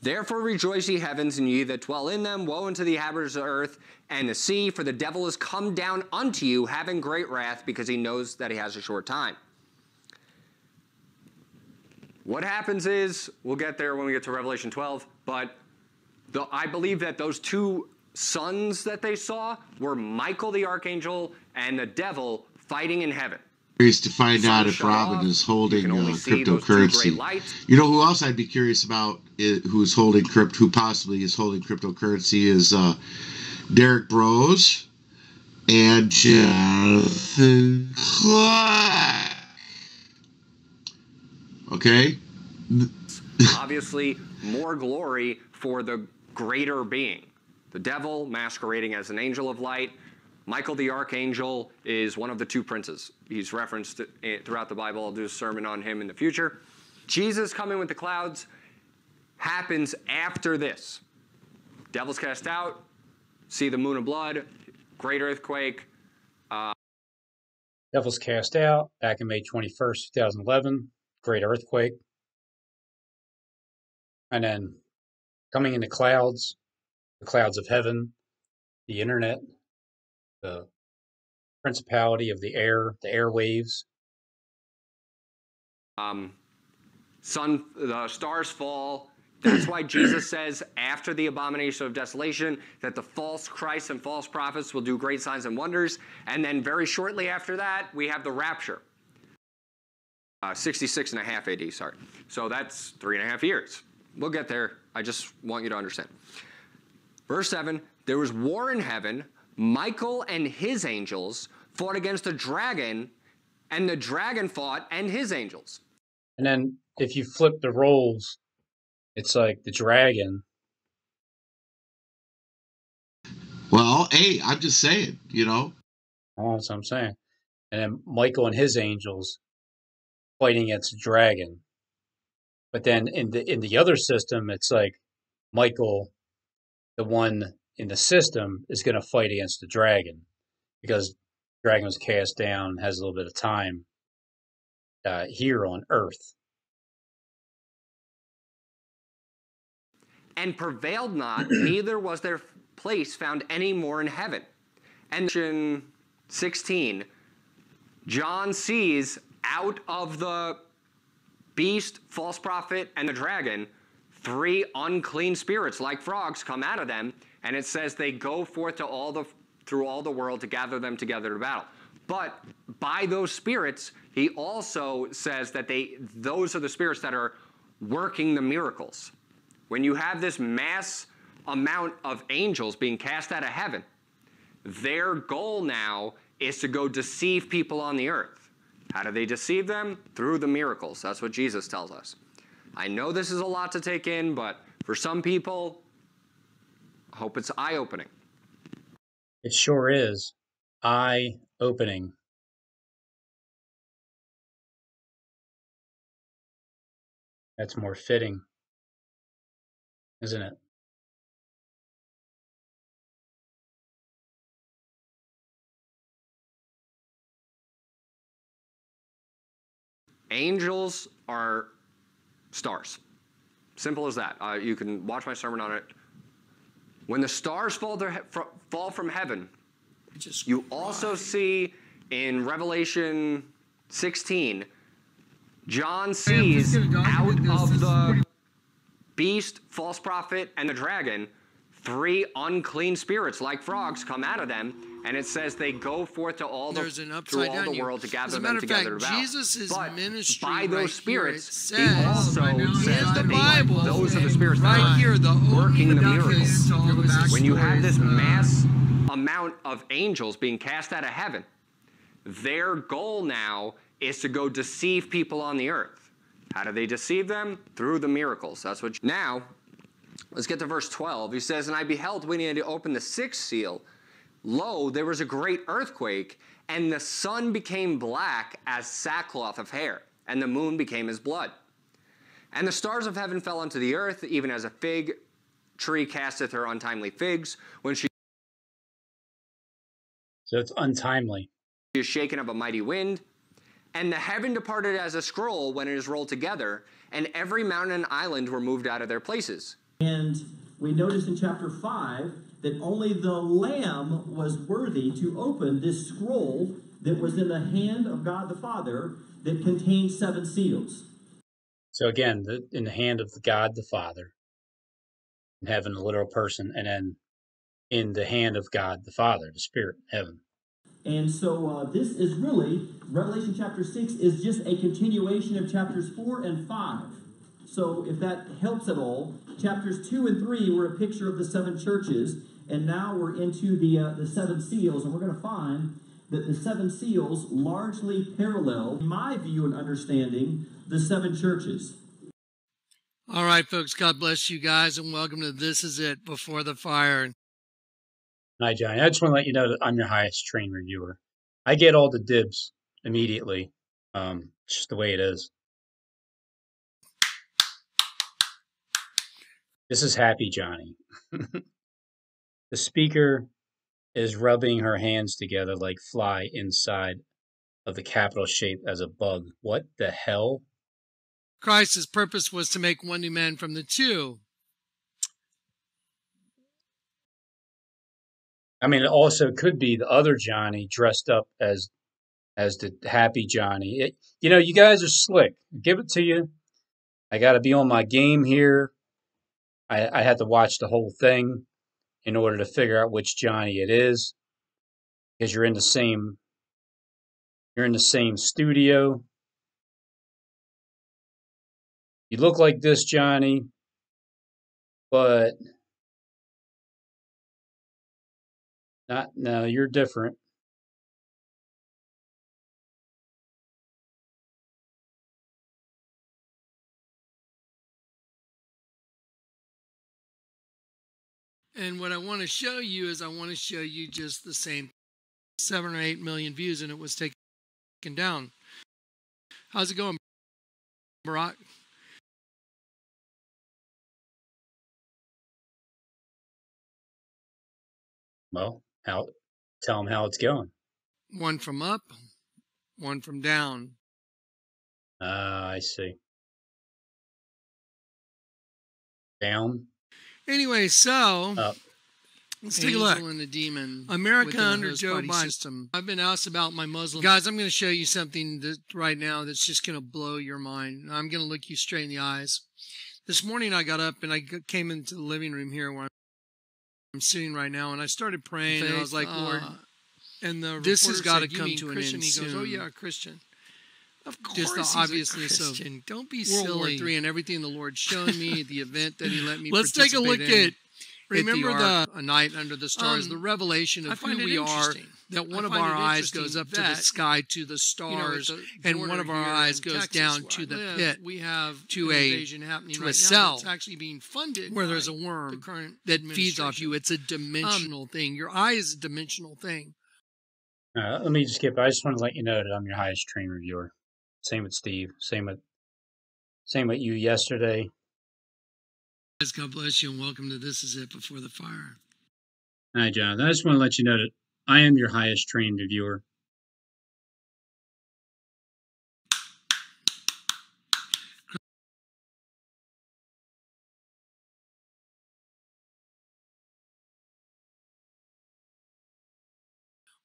Therefore rejoice, ye heavens, and ye that dwell in them. Woe unto the inhabitants of earth and the sea, for the devil is come down unto you, having great wrath, because he knows that he has a short time. What happens is, we'll get there when we get to Revelation 12, but the, I believe that those two sons that they saw were Michael the archangel and the devil fighting in heaven curious to find out if Robin off. is holding uh, cryptocurrency. You know who else I'd be curious about who's holding crypt who possibly is holding cryptocurrency is uh, Derek Broze and Jonathan Kleck. Okay. Obviously, more glory for the greater being. The devil masquerading as an angel of light, Michael the archangel is one of the two princes. He's referenced eh, throughout the Bible. I'll do a sermon on him in the future. Jesus coming with the clouds happens after this. Devil's cast out, see the moon of blood, great earthquake. Uh, Devil's cast out back in May 21st, 2011, great earthquake. And then coming into clouds, the clouds of heaven, the internet, the principality of the air, the airwaves. Um, sun, the stars fall. That's why Jesus says after the abomination of desolation that the false Christ and false prophets will do great signs and wonders. And then very shortly after that, we have the rapture. Uh, 66 and a half AD, sorry. So that's three and a half years. We'll get there. I just want you to understand. Verse 7 There was war in heaven. Michael and his angels fought against the dragon, and the dragon fought and his angels. And then if you flip the roles, it's like the dragon. Well, hey, I'm just saying, you know. Oh, that's what I'm saying. And then Michael and his angels fighting against the dragon. But then in the in the other system, it's like Michael, the one in the system, is going to fight against the dragon because dragon was cast down, has a little bit of time uh, here on Earth. And prevailed not, *clears throat* neither was their place found any more in heaven. And in 16, John sees out of the beast, false prophet, and the dragon, three unclean spirits like frogs come out of them, and it says they go forth to all the through all the world to gather them together to battle. But by those spirits, he also says that they those are the spirits that are working the miracles. When you have this mass amount of angels being cast out of heaven, their goal now is to go deceive people on the earth. How do they deceive them? Through the miracles. That's what Jesus tells us. I know this is a lot to take in, but for some people, I hope it's eye opening. It sure is eye opening. That's more fitting, isn't it? Angels are stars. Simple as that. Uh, you can watch my sermon on it. When the stars fall, their, fall from heaven, you also see in Revelation 16, John sees out of the beast, false prophet, and the dragon three unclean spirits like frogs come out of them and it says they go forth to all the through all the world to gather them together fact, Jesus' but ministry by those right spirits says, he also says that Bible, those are the spirits right that are here, the working the miracles. when you have this mass amount of angels being cast out of heaven their goal now is to go deceive people on the earth how do they deceive them through the miracles that's what now Let's get to verse 12. He says, And I beheld when he had opened the sixth seal, lo, there was a great earthquake, and the sun became black as sackcloth of hair, and the moon became as blood. And the stars of heaven fell unto the earth, even as a fig tree casteth her untimely figs when she so it's untimely. is shaken of a mighty wind. And the heaven departed as a scroll when it is rolled together, and every mountain and island were moved out of their places. And we notice in chapter 5 that only the Lamb was worthy to open this scroll that was in the hand of God the Father that contained seven seals. So again, the, in the hand of God the Father, in heaven, a literal person, and then in the hand of God the Father, the Spirit, heaven. And so uh, this is really, Revelation chapter 6 is just a continuation of chapters 4 and 5. So if that helps at all, chapters 2 and 3 were a picture of the seven churches, and now we're into the, uh, the seven seals, and we're going to find that the seven seals largely parallel, my view and understanding, the seven churches. All right, folks, God bless you guys, and welcome to This Is It Before the Fire. Hi, Johnny. I just want to let you know that I'm your highest trained reviewer. I get all the dibs immediately. Um, it's just the way it is. This is Happy Johnny. *laughs* the speaker is rubbing her hands together like fly inside of the capital shape as a bug. What the hell? Christ's purpose was to make one new man from the two. I mean, it also could be the other Johnny dressed up as as the happy Johnny. It, you know, you guys are slick. Give it to you. I got to be on my game here. I, I had to watch the whole thing in order to figure out which Johnny it is because you're in the same you're in the same studio. You look like this, Johnny, but not no, you're different. And what I want to show you is I want to show you just the same seven or eight million views, and it was taken down. How's it going, Barack? Well, how tell them how it's going. One from up, one from down. Ah, uh, I see. Down. Anyway, so up. Let's take a look. And the demon. America under Joe Biden. System. I've been asked about my Muslim guys. I'm going to show you something that right now that's just going to blow your mind. I'm going to look you straight in the eyes. This morning I got up and I came into the living room here where I'm sitting right now, and I started praying. Faith, and I was like, Lord, uh, and the this has got to come to an Christian? end. He goes, Oh yeah, Christian. Of course, just the obviousness of don't be World silly. War Three and everything the Lord showed me, the event that He let me. *laughs* Let's take a look in. at Remember the, the, a night under the stars, um, the revelation of who we are. That one of our eyes goes up to the sky to the stars, you know, and one of our eyes goes Texas, down to the live, pit. We have to a to right a cell. It's actually being funded where there's a worm the that feeds off you. It's a dimensional um, thing. Your eye is a dimensional thing. Uh, let me just skip. I just want to let you know that I'm your highest train reviewer. Same with Steve. Same with same with you yesterday. God bless you and welcome to This Is It Before the Fire. Hi, John. I just want to let you know that I am your highest trained reviewer.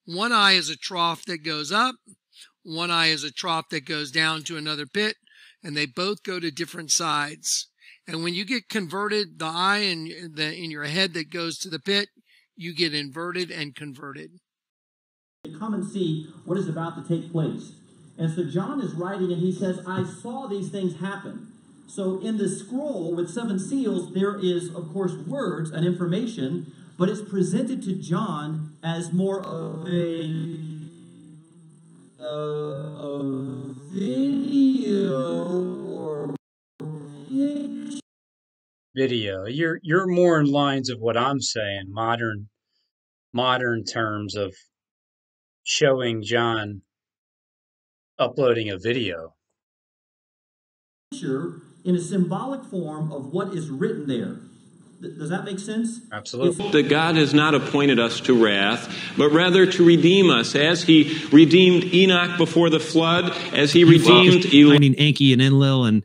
One eye is a trough that goes up, one eye is a trough that goes down to another pit, and they both go to different sides. And when you get converted, the eye in the in your head that goes to the pit, you get inverted and converted. Come and see what is about to take place. And so John is writing and he says, I saw these things happen. So in the scroll with seven seals, there is, of course, words and information, but it's presented to John as more of a, uh, a video or video. You're you're more in lines of what I'm saying, modern modern terms of showing John uploading a video. In a symbolic form of what is written there. Does that make sense? Absolutely. That God has not appointed us to wrath, but rather to redeem us, as He redeemed Enoch before the flood, as He redeemed Eli- finding Enki and Enlil and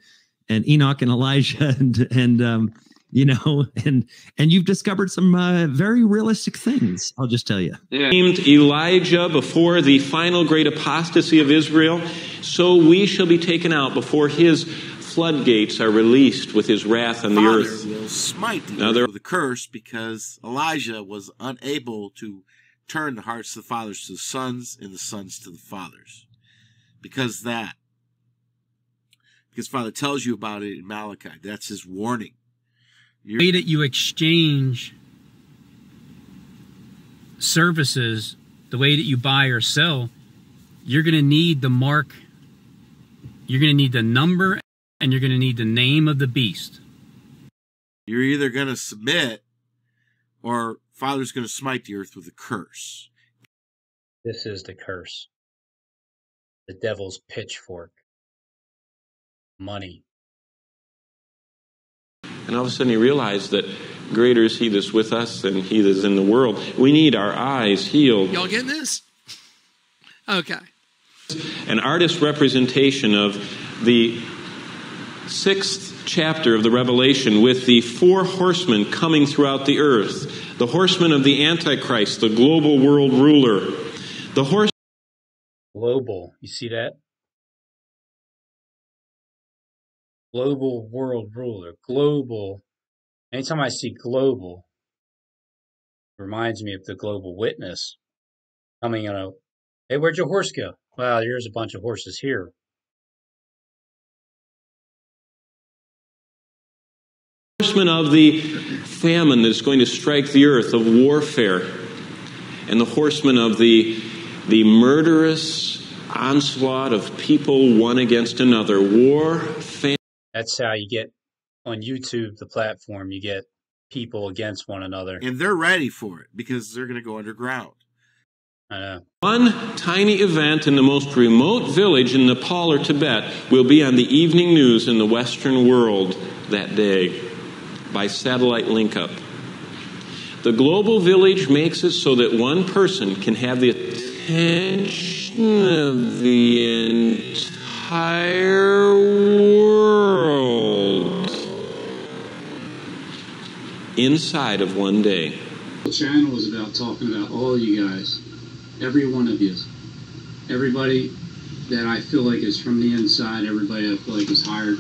and Enoch and Elijah *laughs* and and um, you know, *laughs* and and you've discovered some uh, very realistic things. I'll just tell you. Named Elijah before the final great apostasy of Israel, so we shall be taken out before His floodgates are released with His wrath on the Father earth. Will smite the now, earth with a curse because Elijah was unable to turn the hearts of the fathers to the sons and the sons to the fathers. Because that because Father tells you about it in Malachi. That's his warning. The way that you exchange services, the way that you buy or sell, you're going to need the mark, you're going to need the number, and you're going to need the name of the beast. You're either going to submit or Father's going to smite the earth with a curse. This is the curse. The devil's pitchfork money. And all of a sudden he realized that greater is he that's with us than he that's in the world. We need our eyes healed. Y'all getting this? Okay. An artist representation of the sixth chapter of the Revelation with the four horsemen coming throughout the earth. The horsemen of the Antichrist, the global world ruler. The horse. Global. You see that? Global world ruler. Global. Anytime I see global, reminds me of the global witness coming in a, hey, where'd your horse go? Well, there's a bunch of horses here. horsemen of the famine that's going to strike the earth, of warfare, and the horsemen of the, the murderous onslaught of people one against another. War. That's how you get on YouTube, the platform, you get people against one another. And they're ready for it because they're going to go underground. One tiny event in the most remote village in Nepal or Tibet will be on the evening news in the Western world that day by satellite link up. The global village makes it so that one person can have the attention of the entire world inside of one day. The channel is about talking about all you guys, every one of you, everybody that I feel like is from the inside, everybody I feel like is hired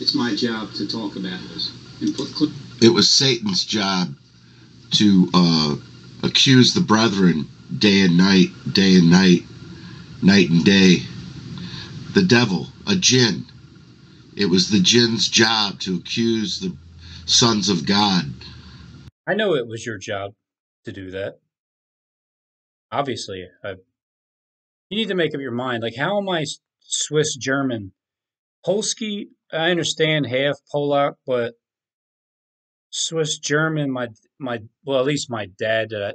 it's my job to talk about this and put. Cl- it was Satan's job to uh, accuse the brethren day and night, day and night, night and day. The devil, a jinn. It was the jinn's job to accuse the sons of God. I know it was your job to do that. Obviously, I, you need to make up your mind. Like, how am I Swiss German? Polski I understand half Polack, but Swiss German. My my well, at least my dad that I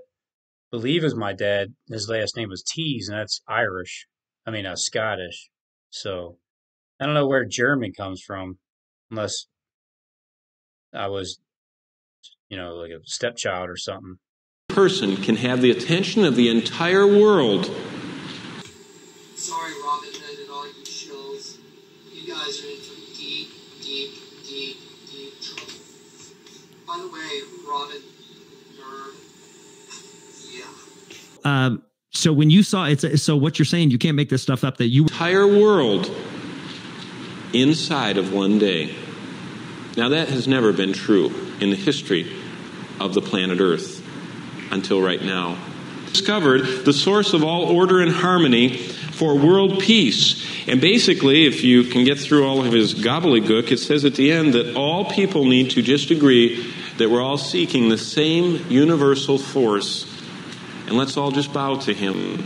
believe is my dad. His last name was Tees, and that's Irish. I mean, uh, Scottish. So I don't know where German comes from, unless I was, you know, like a stepchild or something. Person can have the attention of the entire world. Sorry, Robin Hood and all you shows. You guys are in deep, deep, deep deep trouble. By the way, Robin, yeah. Um, so when you saw it's so what you're saying, you can't make this stuff up. That you entire world inside of one day. Now that has never been true in the history of the planet Earth until right now. Discovered the source of all order and harmony for world peace and basically, if you can get through all of his gobbledygook, it says at the end that all people need to just agree that we're all seeking the same universal force, and let's all just bow to him.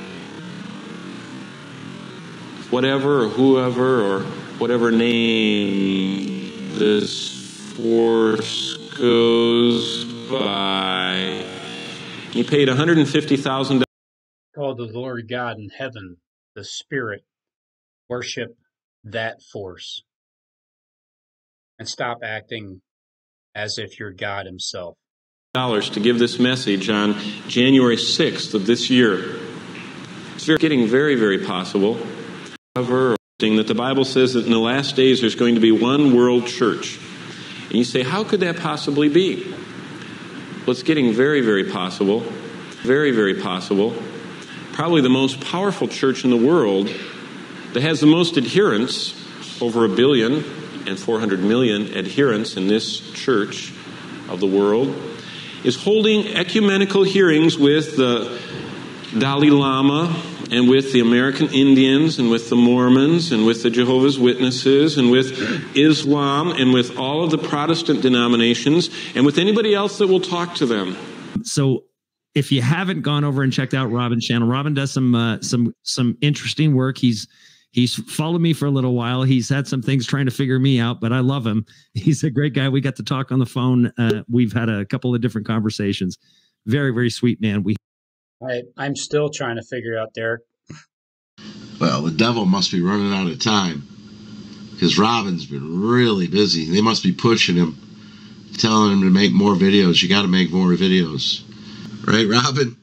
Whatever or whoever or whatever name this force goes by. He paid $150,000. Called the Lord God in heaven, the Spirit worship that force and stop acting as if you're God Himself. Dollars to give this message on January 6th of this year. It's getting very, very possible. However, that the Bible says that in the last days there's going to be one world church. And you say, how could that possibly be? Well, it's getting very, very possible. Very, very possible. Probably the most powerful church in the world that has the most adherents, over a billion and 400 million adherents in this church of the world, is holding ecumenical hearings with the Dalai Lama and with the American Indians and with the Mormons and with the Jehovah's Witnesses and with Islam and with all of the Protestant denominations and with anybody else that will talk to them. So if you haven't gone over and checked out Robin's channel, Robin does some uh, some some interesting work. He's He's followed me for a little while. He's had some things trying to figure me out, but I love him. *laughs* He's a great guy. We got to talk on the phone. Uh, we've had a couple of different conversations. Very, very sweet man. We. I, I'm still trying to figure out Derek. Well, the devil must be running out of time because Robin's been really busy. They must be pushing him, telling him to make more videos. You got to make more videos, right, Robin?